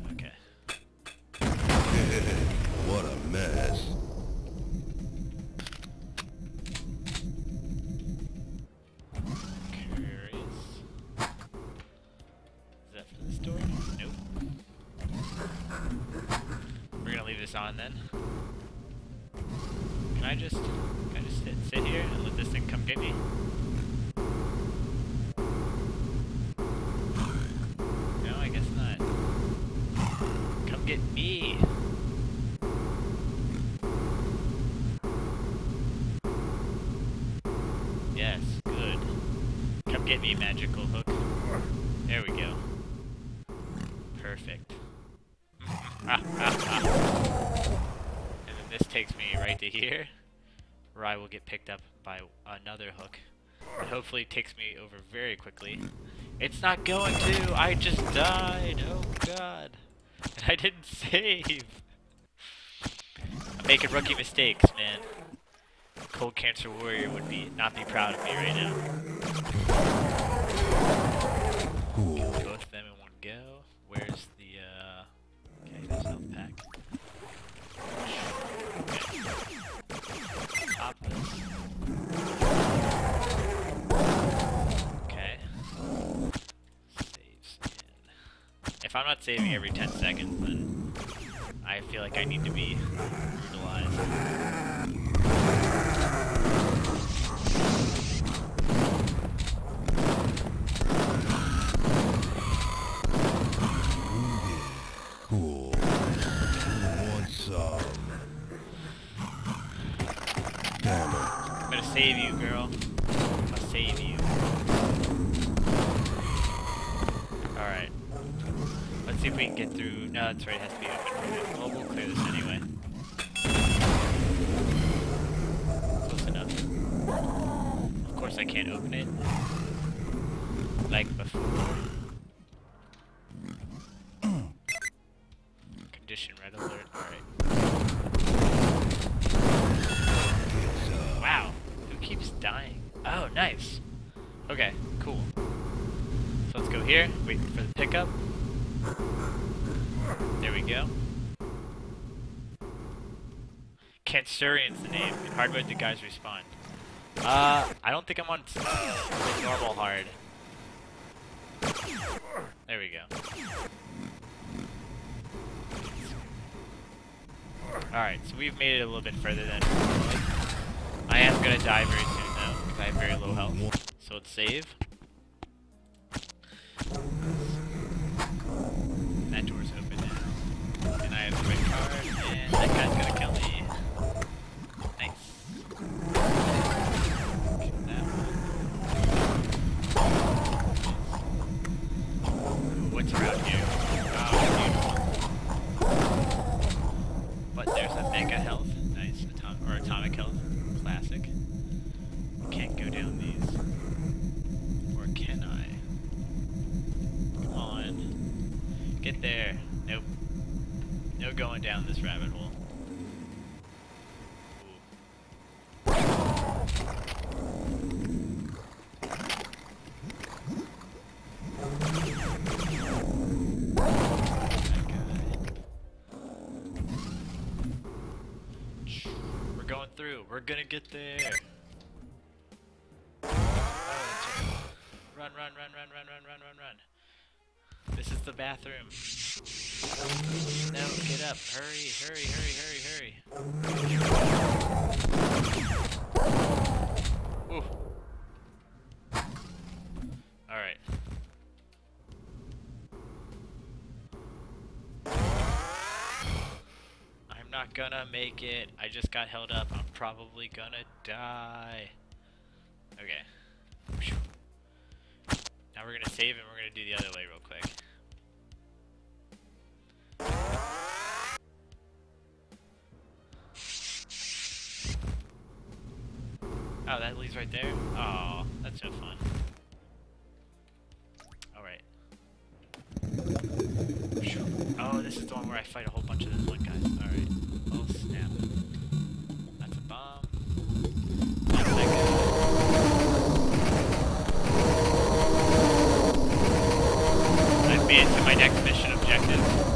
[SPEAKER 1] Will get picked up by another hook. It hopefully takes me over very quickly. It's not going to! I just died! Oh god. And <laughs> I didn't save! I'm making rookie mistakes, man. Cold Cancer Warrior would be not be proud of me right now.
[SPEAKER 2] Cool.
[SPEAKER 1] Both of them in one go. Where's If I'm not saving every 10 seconds, then I feel like I need to be brutalized.
[SPEAKER 2] Cool. Who wants some? Damn it.
[SPEAKER 1] I'm gonna save you, girl. I'll save you. We can get through. No, that's right. It has to be open. Well, we'll clear this anyway. Close enough. Of course, I can't open it. Like before. Condition red alert. Alright. Wow. Who keeps dying? Oh, nice. Okay, cool. So let's go here. Wait for the pickup. There we go. Cancerian's the name. In hard mode, the guys respond. Uh, I don't think I'm on normal hard. There we go. Alright, so we've made it a little bit further than I am gonna die very soon though, because I have very low health. So let's save. That guy get there. Oh. Run, run, run, run, run, run, run, run, run. This is the bathroom. No, get up. Hurry, hurry, hurry, hurry, hurry. Gonna make it. I just got held up. I'm probably gonna die. Okay. Now we're gonna save and we're gonna do the other way real quick. Oh, that leads right there? Oh, that's no fun. Alright. Oh, this is the one where I fight a whole bunch of those one It to my next mission objective.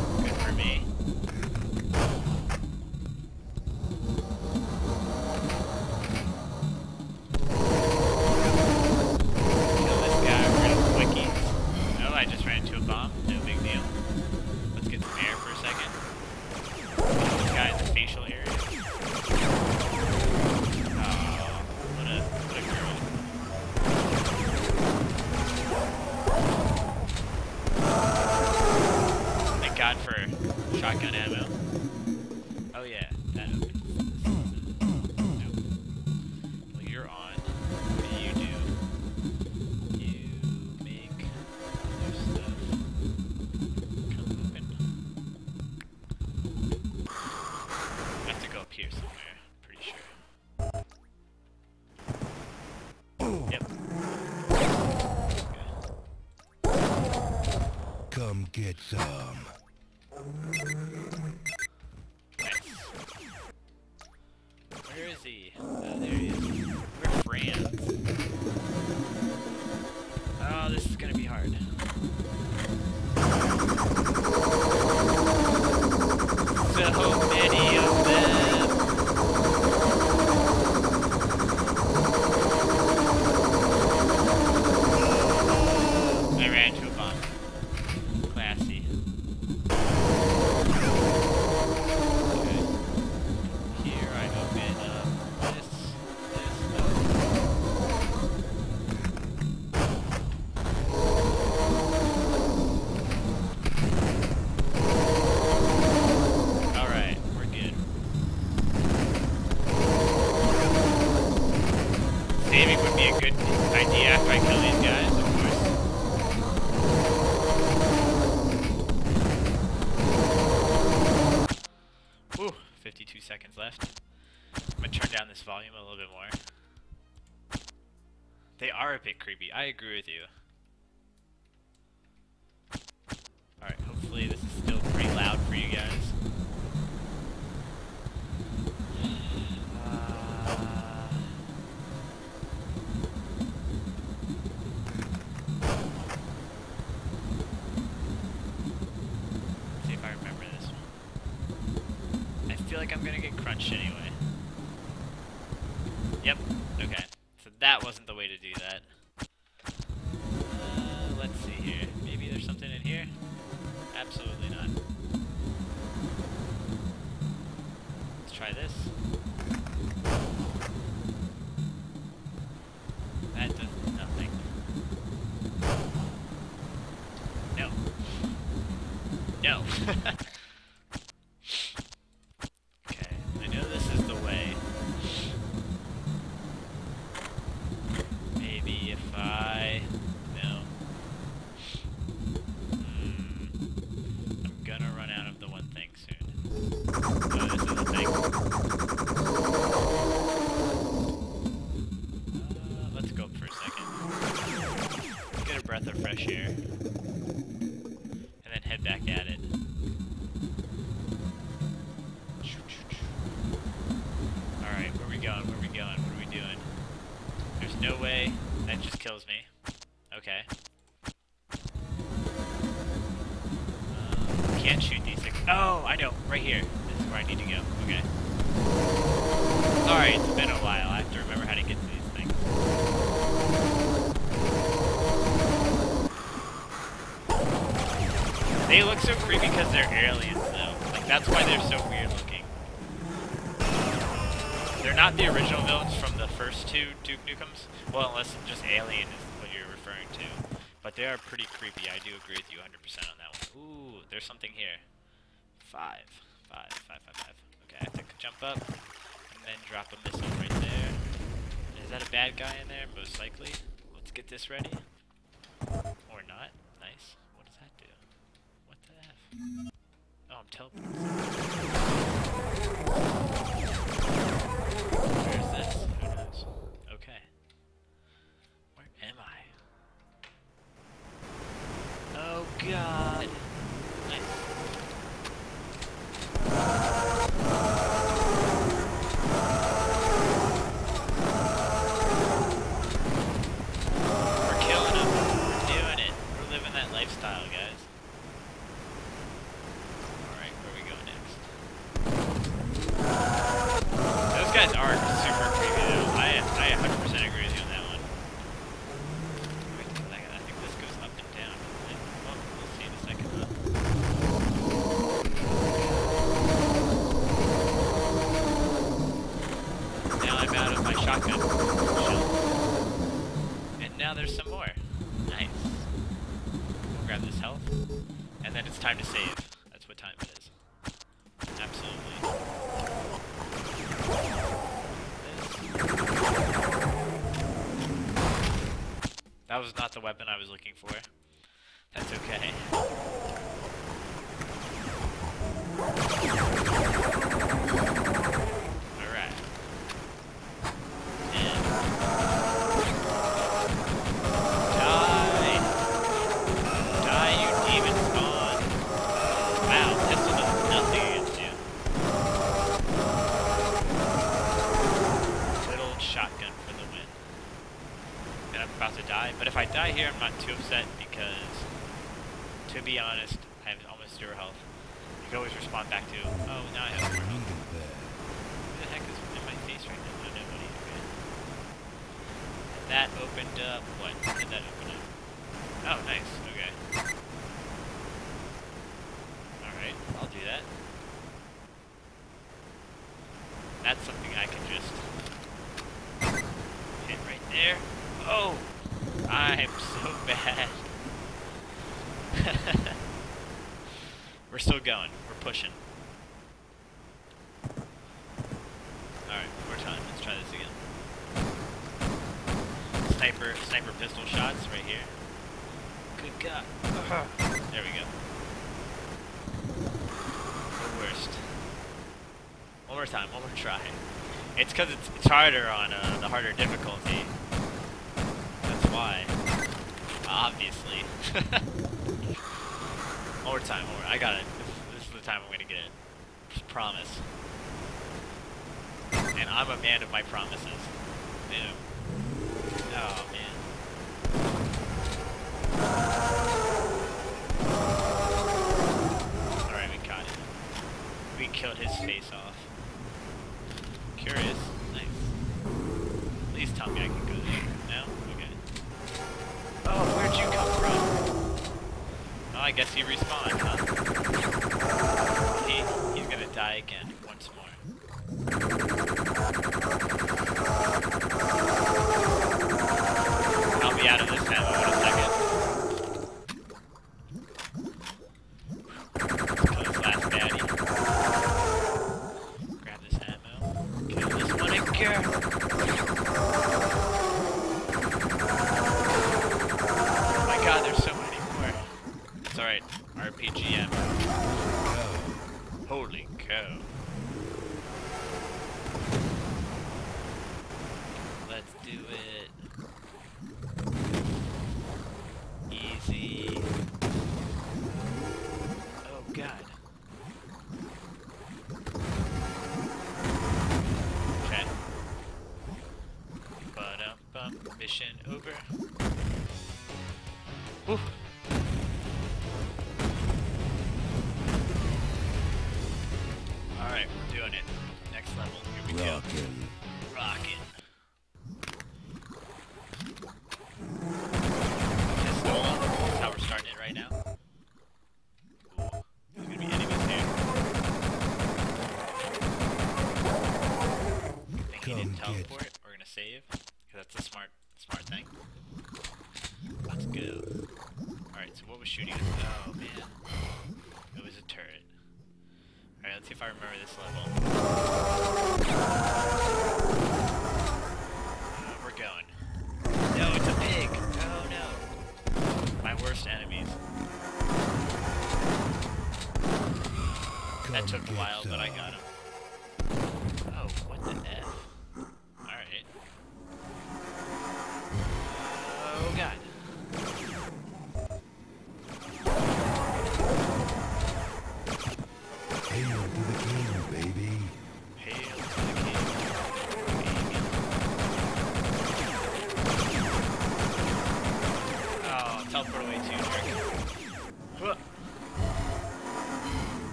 [SPEAKER 1] creepy. I agree with you. this ready? time to save. That's what time it is. Absolutely. That was not the weapon I was looking for. what? Did that open up? Oh, nice. Okay. Alright, I'll do that. That's something I can just hit right there. Oh! I'm <laughs> so bad. <laughs> We're still going. We're pushing. because it's, it's harder on uh, the harder difficulty. That's why. Obviously. <laughs> more time, more. I got it. This, this, is the time I'm gonna get it. Just promise. And I'm a man of my promises.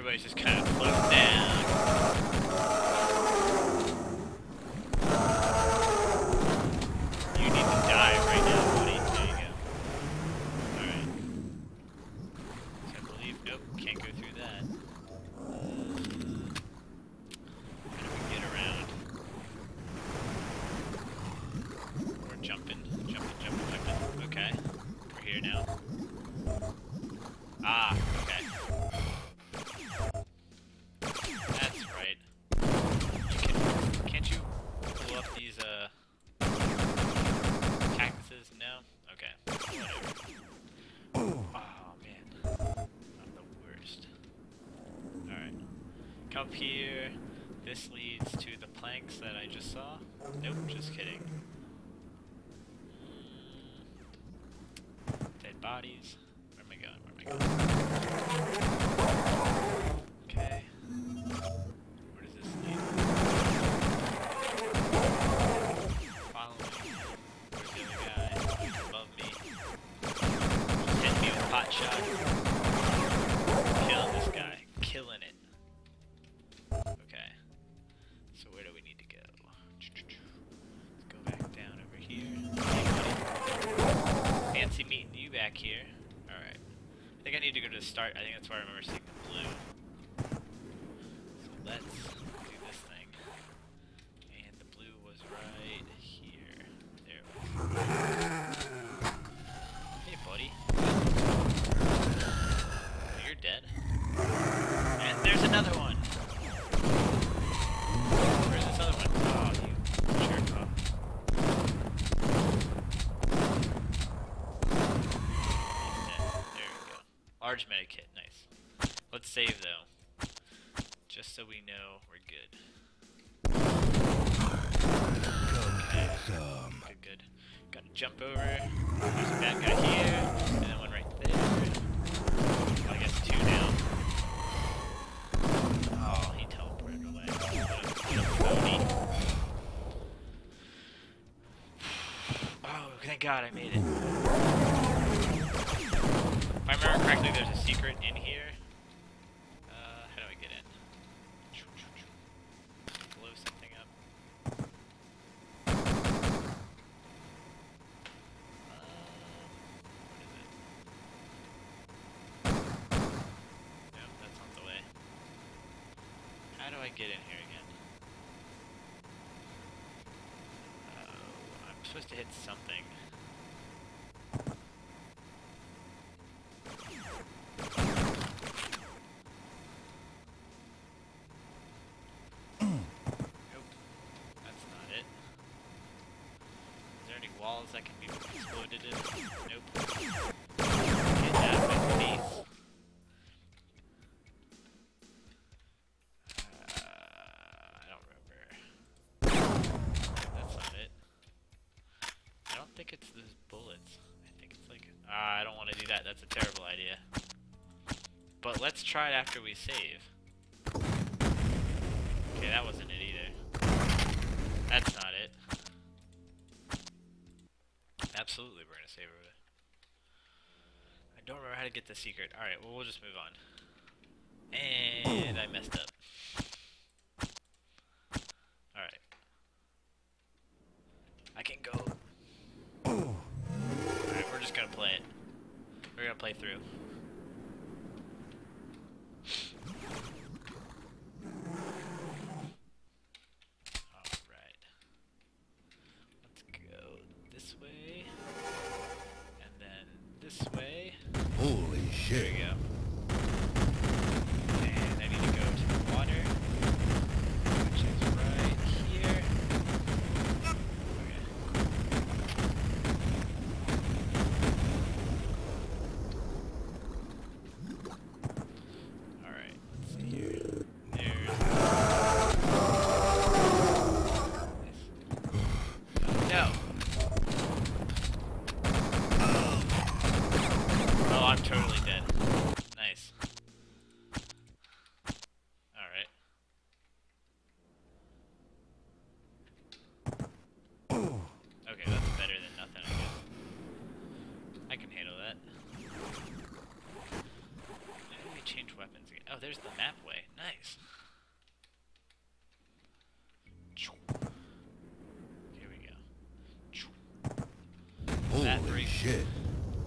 [SPEAKER 1] everybody's just kind of just kidding. Dead bodies. start. I think that's where I remember seeing save though. Just so we know we're good.
[SPEAKER 2] Okay.
[SPEAKER 1] Good, good. Gotta jump over. There's a bad guy here, and then one right there. I guess two now. Oh, he teleported away. Oh, thank god I made it. If I remember correctly, there's a secret in I get in here again? Oh, I'm supposed to hit something. Nope, that's not it. Is there any walls that can be exploded in? Nope. Try it after we save. Okay, that wasn't it either. That's not it. Absolutely, we're gonna save there. I don't remember how to get the secret. Alright, well, we'll just move on. And I messed up. Oh, there's the map way. Nice. Here we go. That
[SPEAKER 2] Holy shit.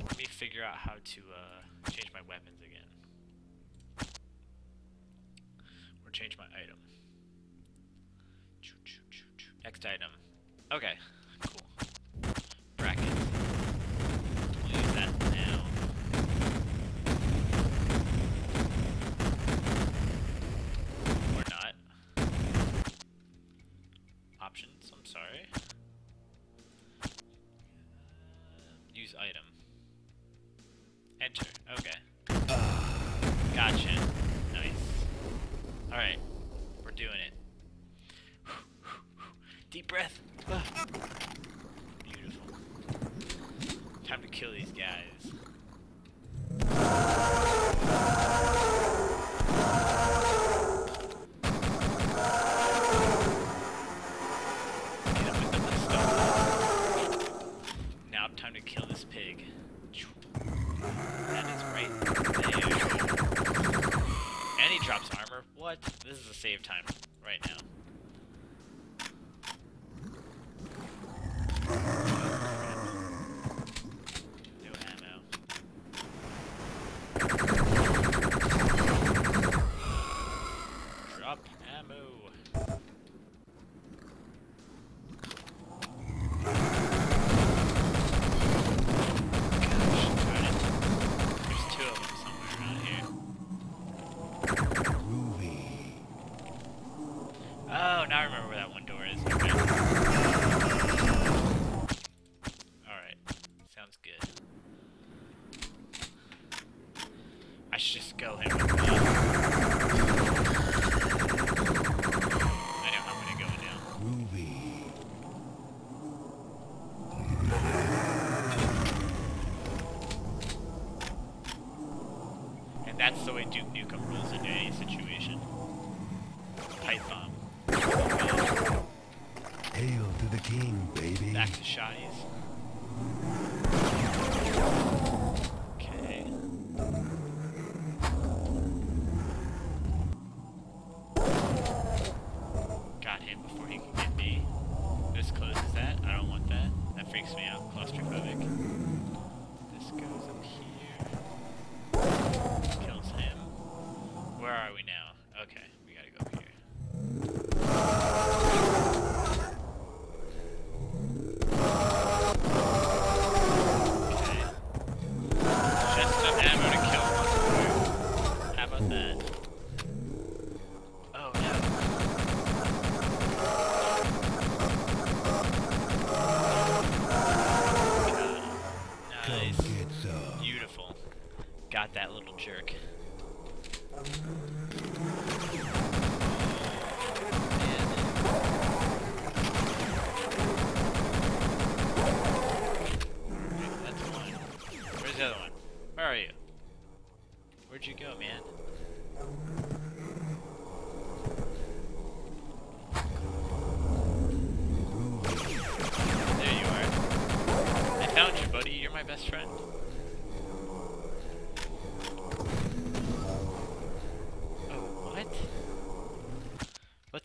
[SPEAKER 1] Let me figure out how to uh,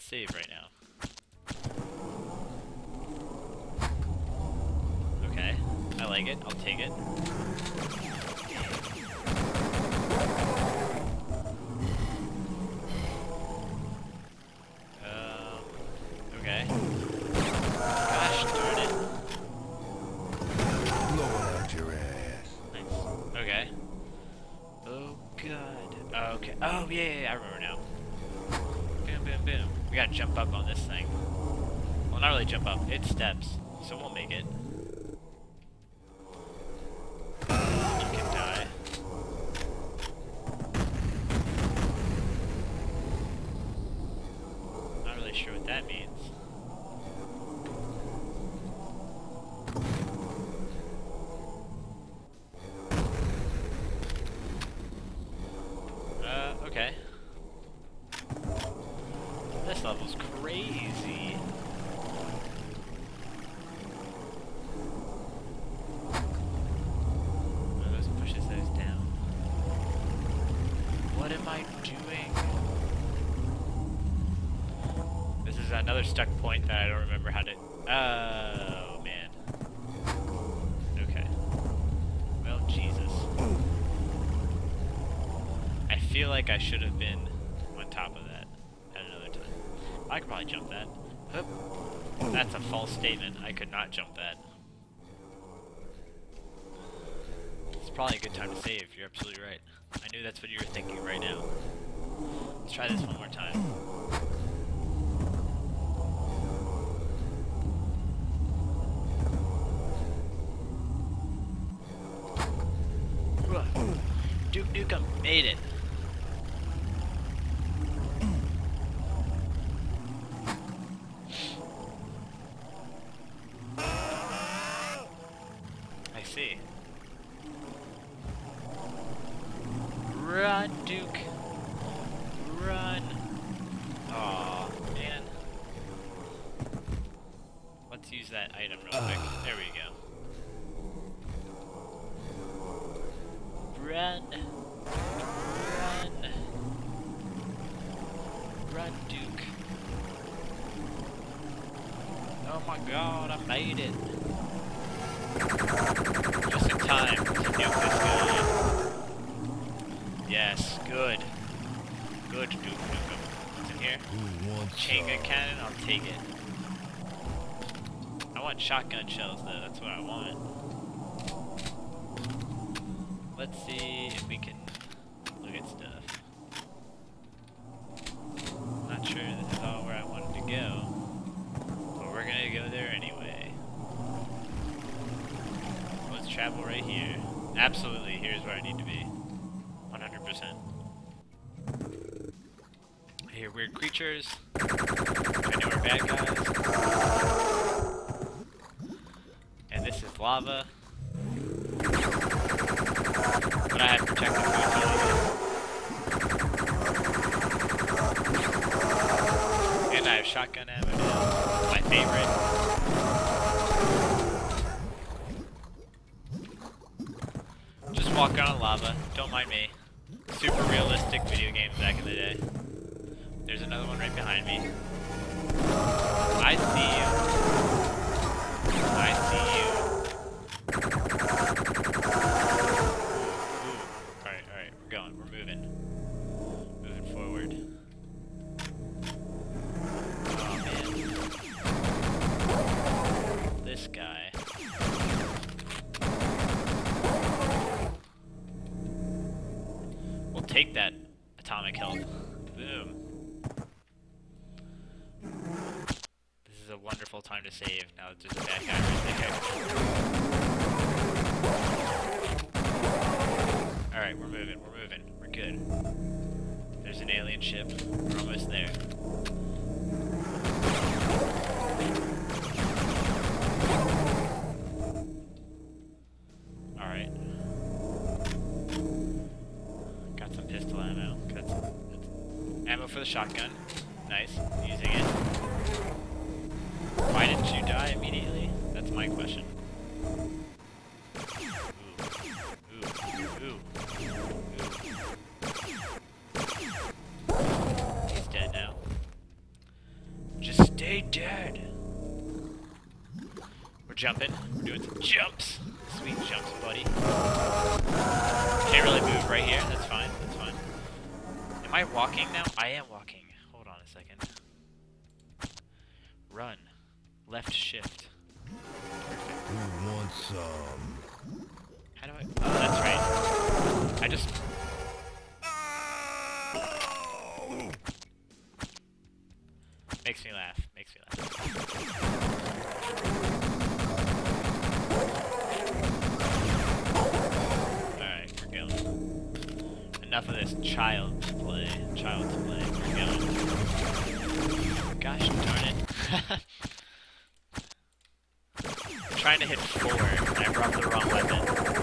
[SPEAKER 1] save right steps. feel like I should have been on top of that at another time. I could probably jump that. That's a false statement. I could not jump that. It's probably a good time to save. You're absolutely right. I knew that's what you were thinking right now. Let's try this one more time. weird creatures. I know we're bad guys. Shotgun. Nice. Using it. Why didn't you die immediately? That's my question. Ooh. Ooh. Ooh. He's dead now. Just stay dead. We're jumping. We're doing some jumps. Sweet jumps, buddy. Can't really move right here. That's fine. Am I walking now? I am walking. Hold on a second. Run. Left shift.
[SPEAKER 2] Who wants some?
[SPEAKER 1] How do I? Oh, that's right. I just. Oh! Makes me laugh. Makes me laugh. Enough of this child's play. Child's play. Gosh darn it. <laughs> trying to hit four, and I brought the wrong weapon.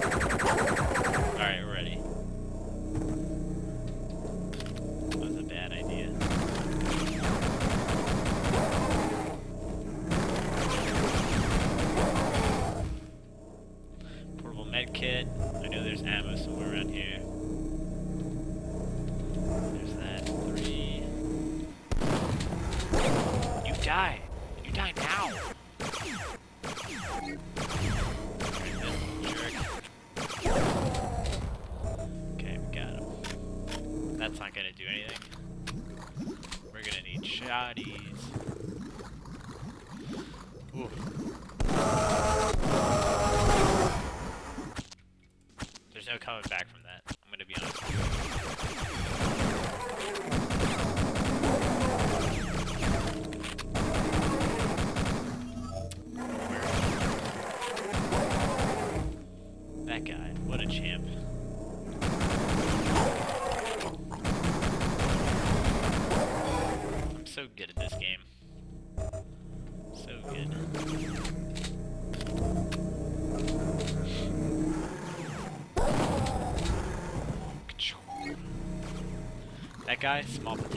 [SPEAKER 1] Guy, small.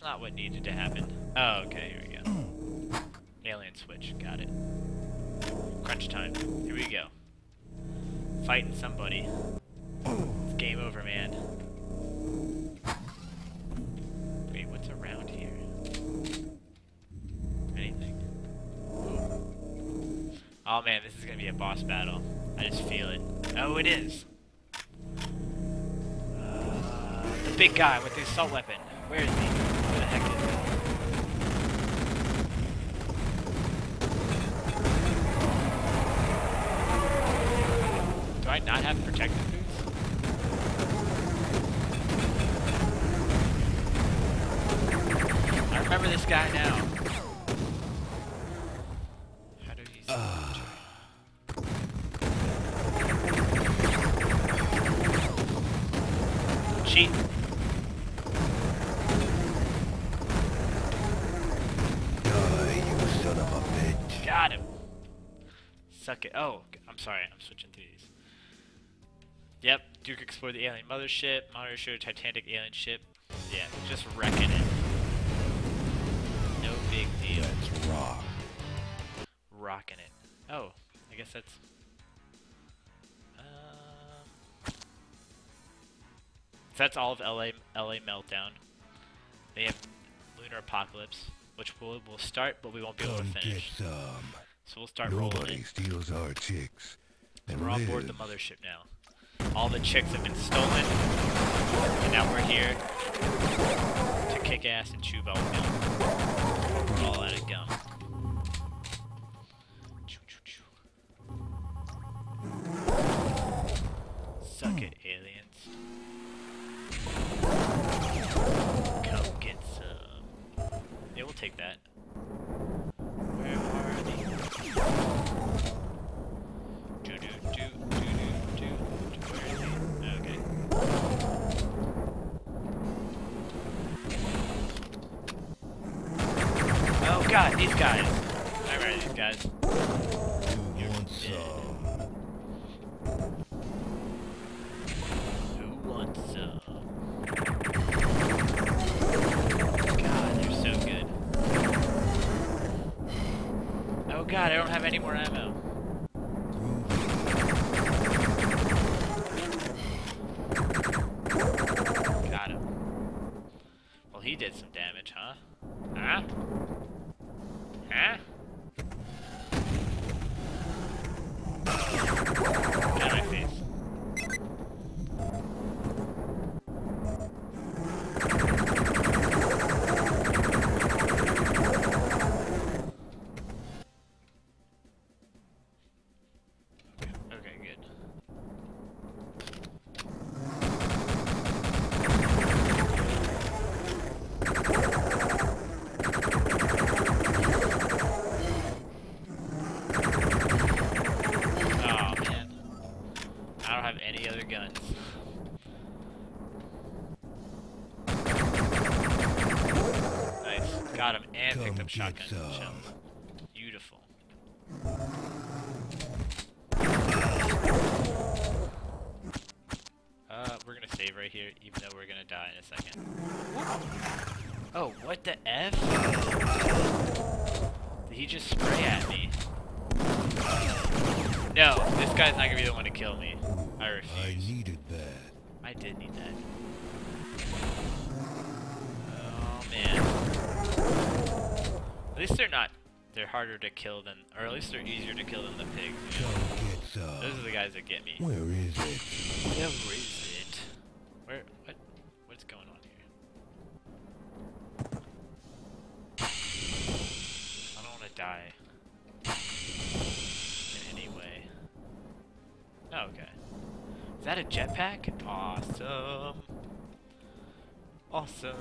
[SPEAKER 1] That's not what needed to happen. Oh, okay, here we go. <clears throat> Alien switch, got it. Crunch time, here we go. Fighting somebody. It's game over, man. Wait, what's around here? Anything? Ooh. Oh man, this is gonna be a boss battle. I just feel it. Oh, it is. Uh, the big guy with the assault weapon. Where is he? Where the heck is he? Do I not have protective boots? Remember this guy now. How do you use ah. Cheat.
[SPEAKER 2] Die, you son of a bitch.
[SPEAKER 1] Got him. Suck it. Oh, I'm sorry. I'm switching to these. Yep. Duke explored the alien mothership. Monitor showed Titanic alien ship. Yeah, just wrecking it.
[SPEAKER 2] Rock.
[SPEAKER 1] Rocking it. Oh, I guess that's. So that's all of LA LA Meltdown. They have Lunar Apocalypse, which we'll, we'll start, but we won't be able to
[SPEAKER 2] Come get
[SPEAKER 1] finish.
[SPEAKER 2] some.
[SPEAKER 1] So we'll start rolling
[SPEAKER 2] Nobody steals our chicks. And
[SPEAKER 1] We're on board the mothership now. All the chicks have been stolen, and now we're here to kick ass and chew gum. We're all out of gum. Suck it, aliens. Come get some. Yeah, we'll take that. Where are they? Do do do do do do. Where is he? Okay. Oh god, these guys. Shotgun
[SPEAKER 2] some.
[SPEAKER 1] shells. Beautiful. Uh, we're gonna save right here, even though we're gonna die in a second. Oh, what the F? Did he just spray at me? No, this guy's not gonna be the one to kill me. I
[SPEAKER 2] I needed that.
[SPEAKER 1] I did need that. Oh man. At least they're not. They're harder to kill than, or at least they're easier to kill than the pigs. You know?
[SPEAKER 2] Come get some.
[SPEAKER 1] Those are the guys that get me.
[SPEAKER 2] Where is it?
[SPEAKER 1] Where is it? Where? What? What's going on here? I don't want to die. In any way. Oh, okay. Is that a jetpack? Awesome. Awesome.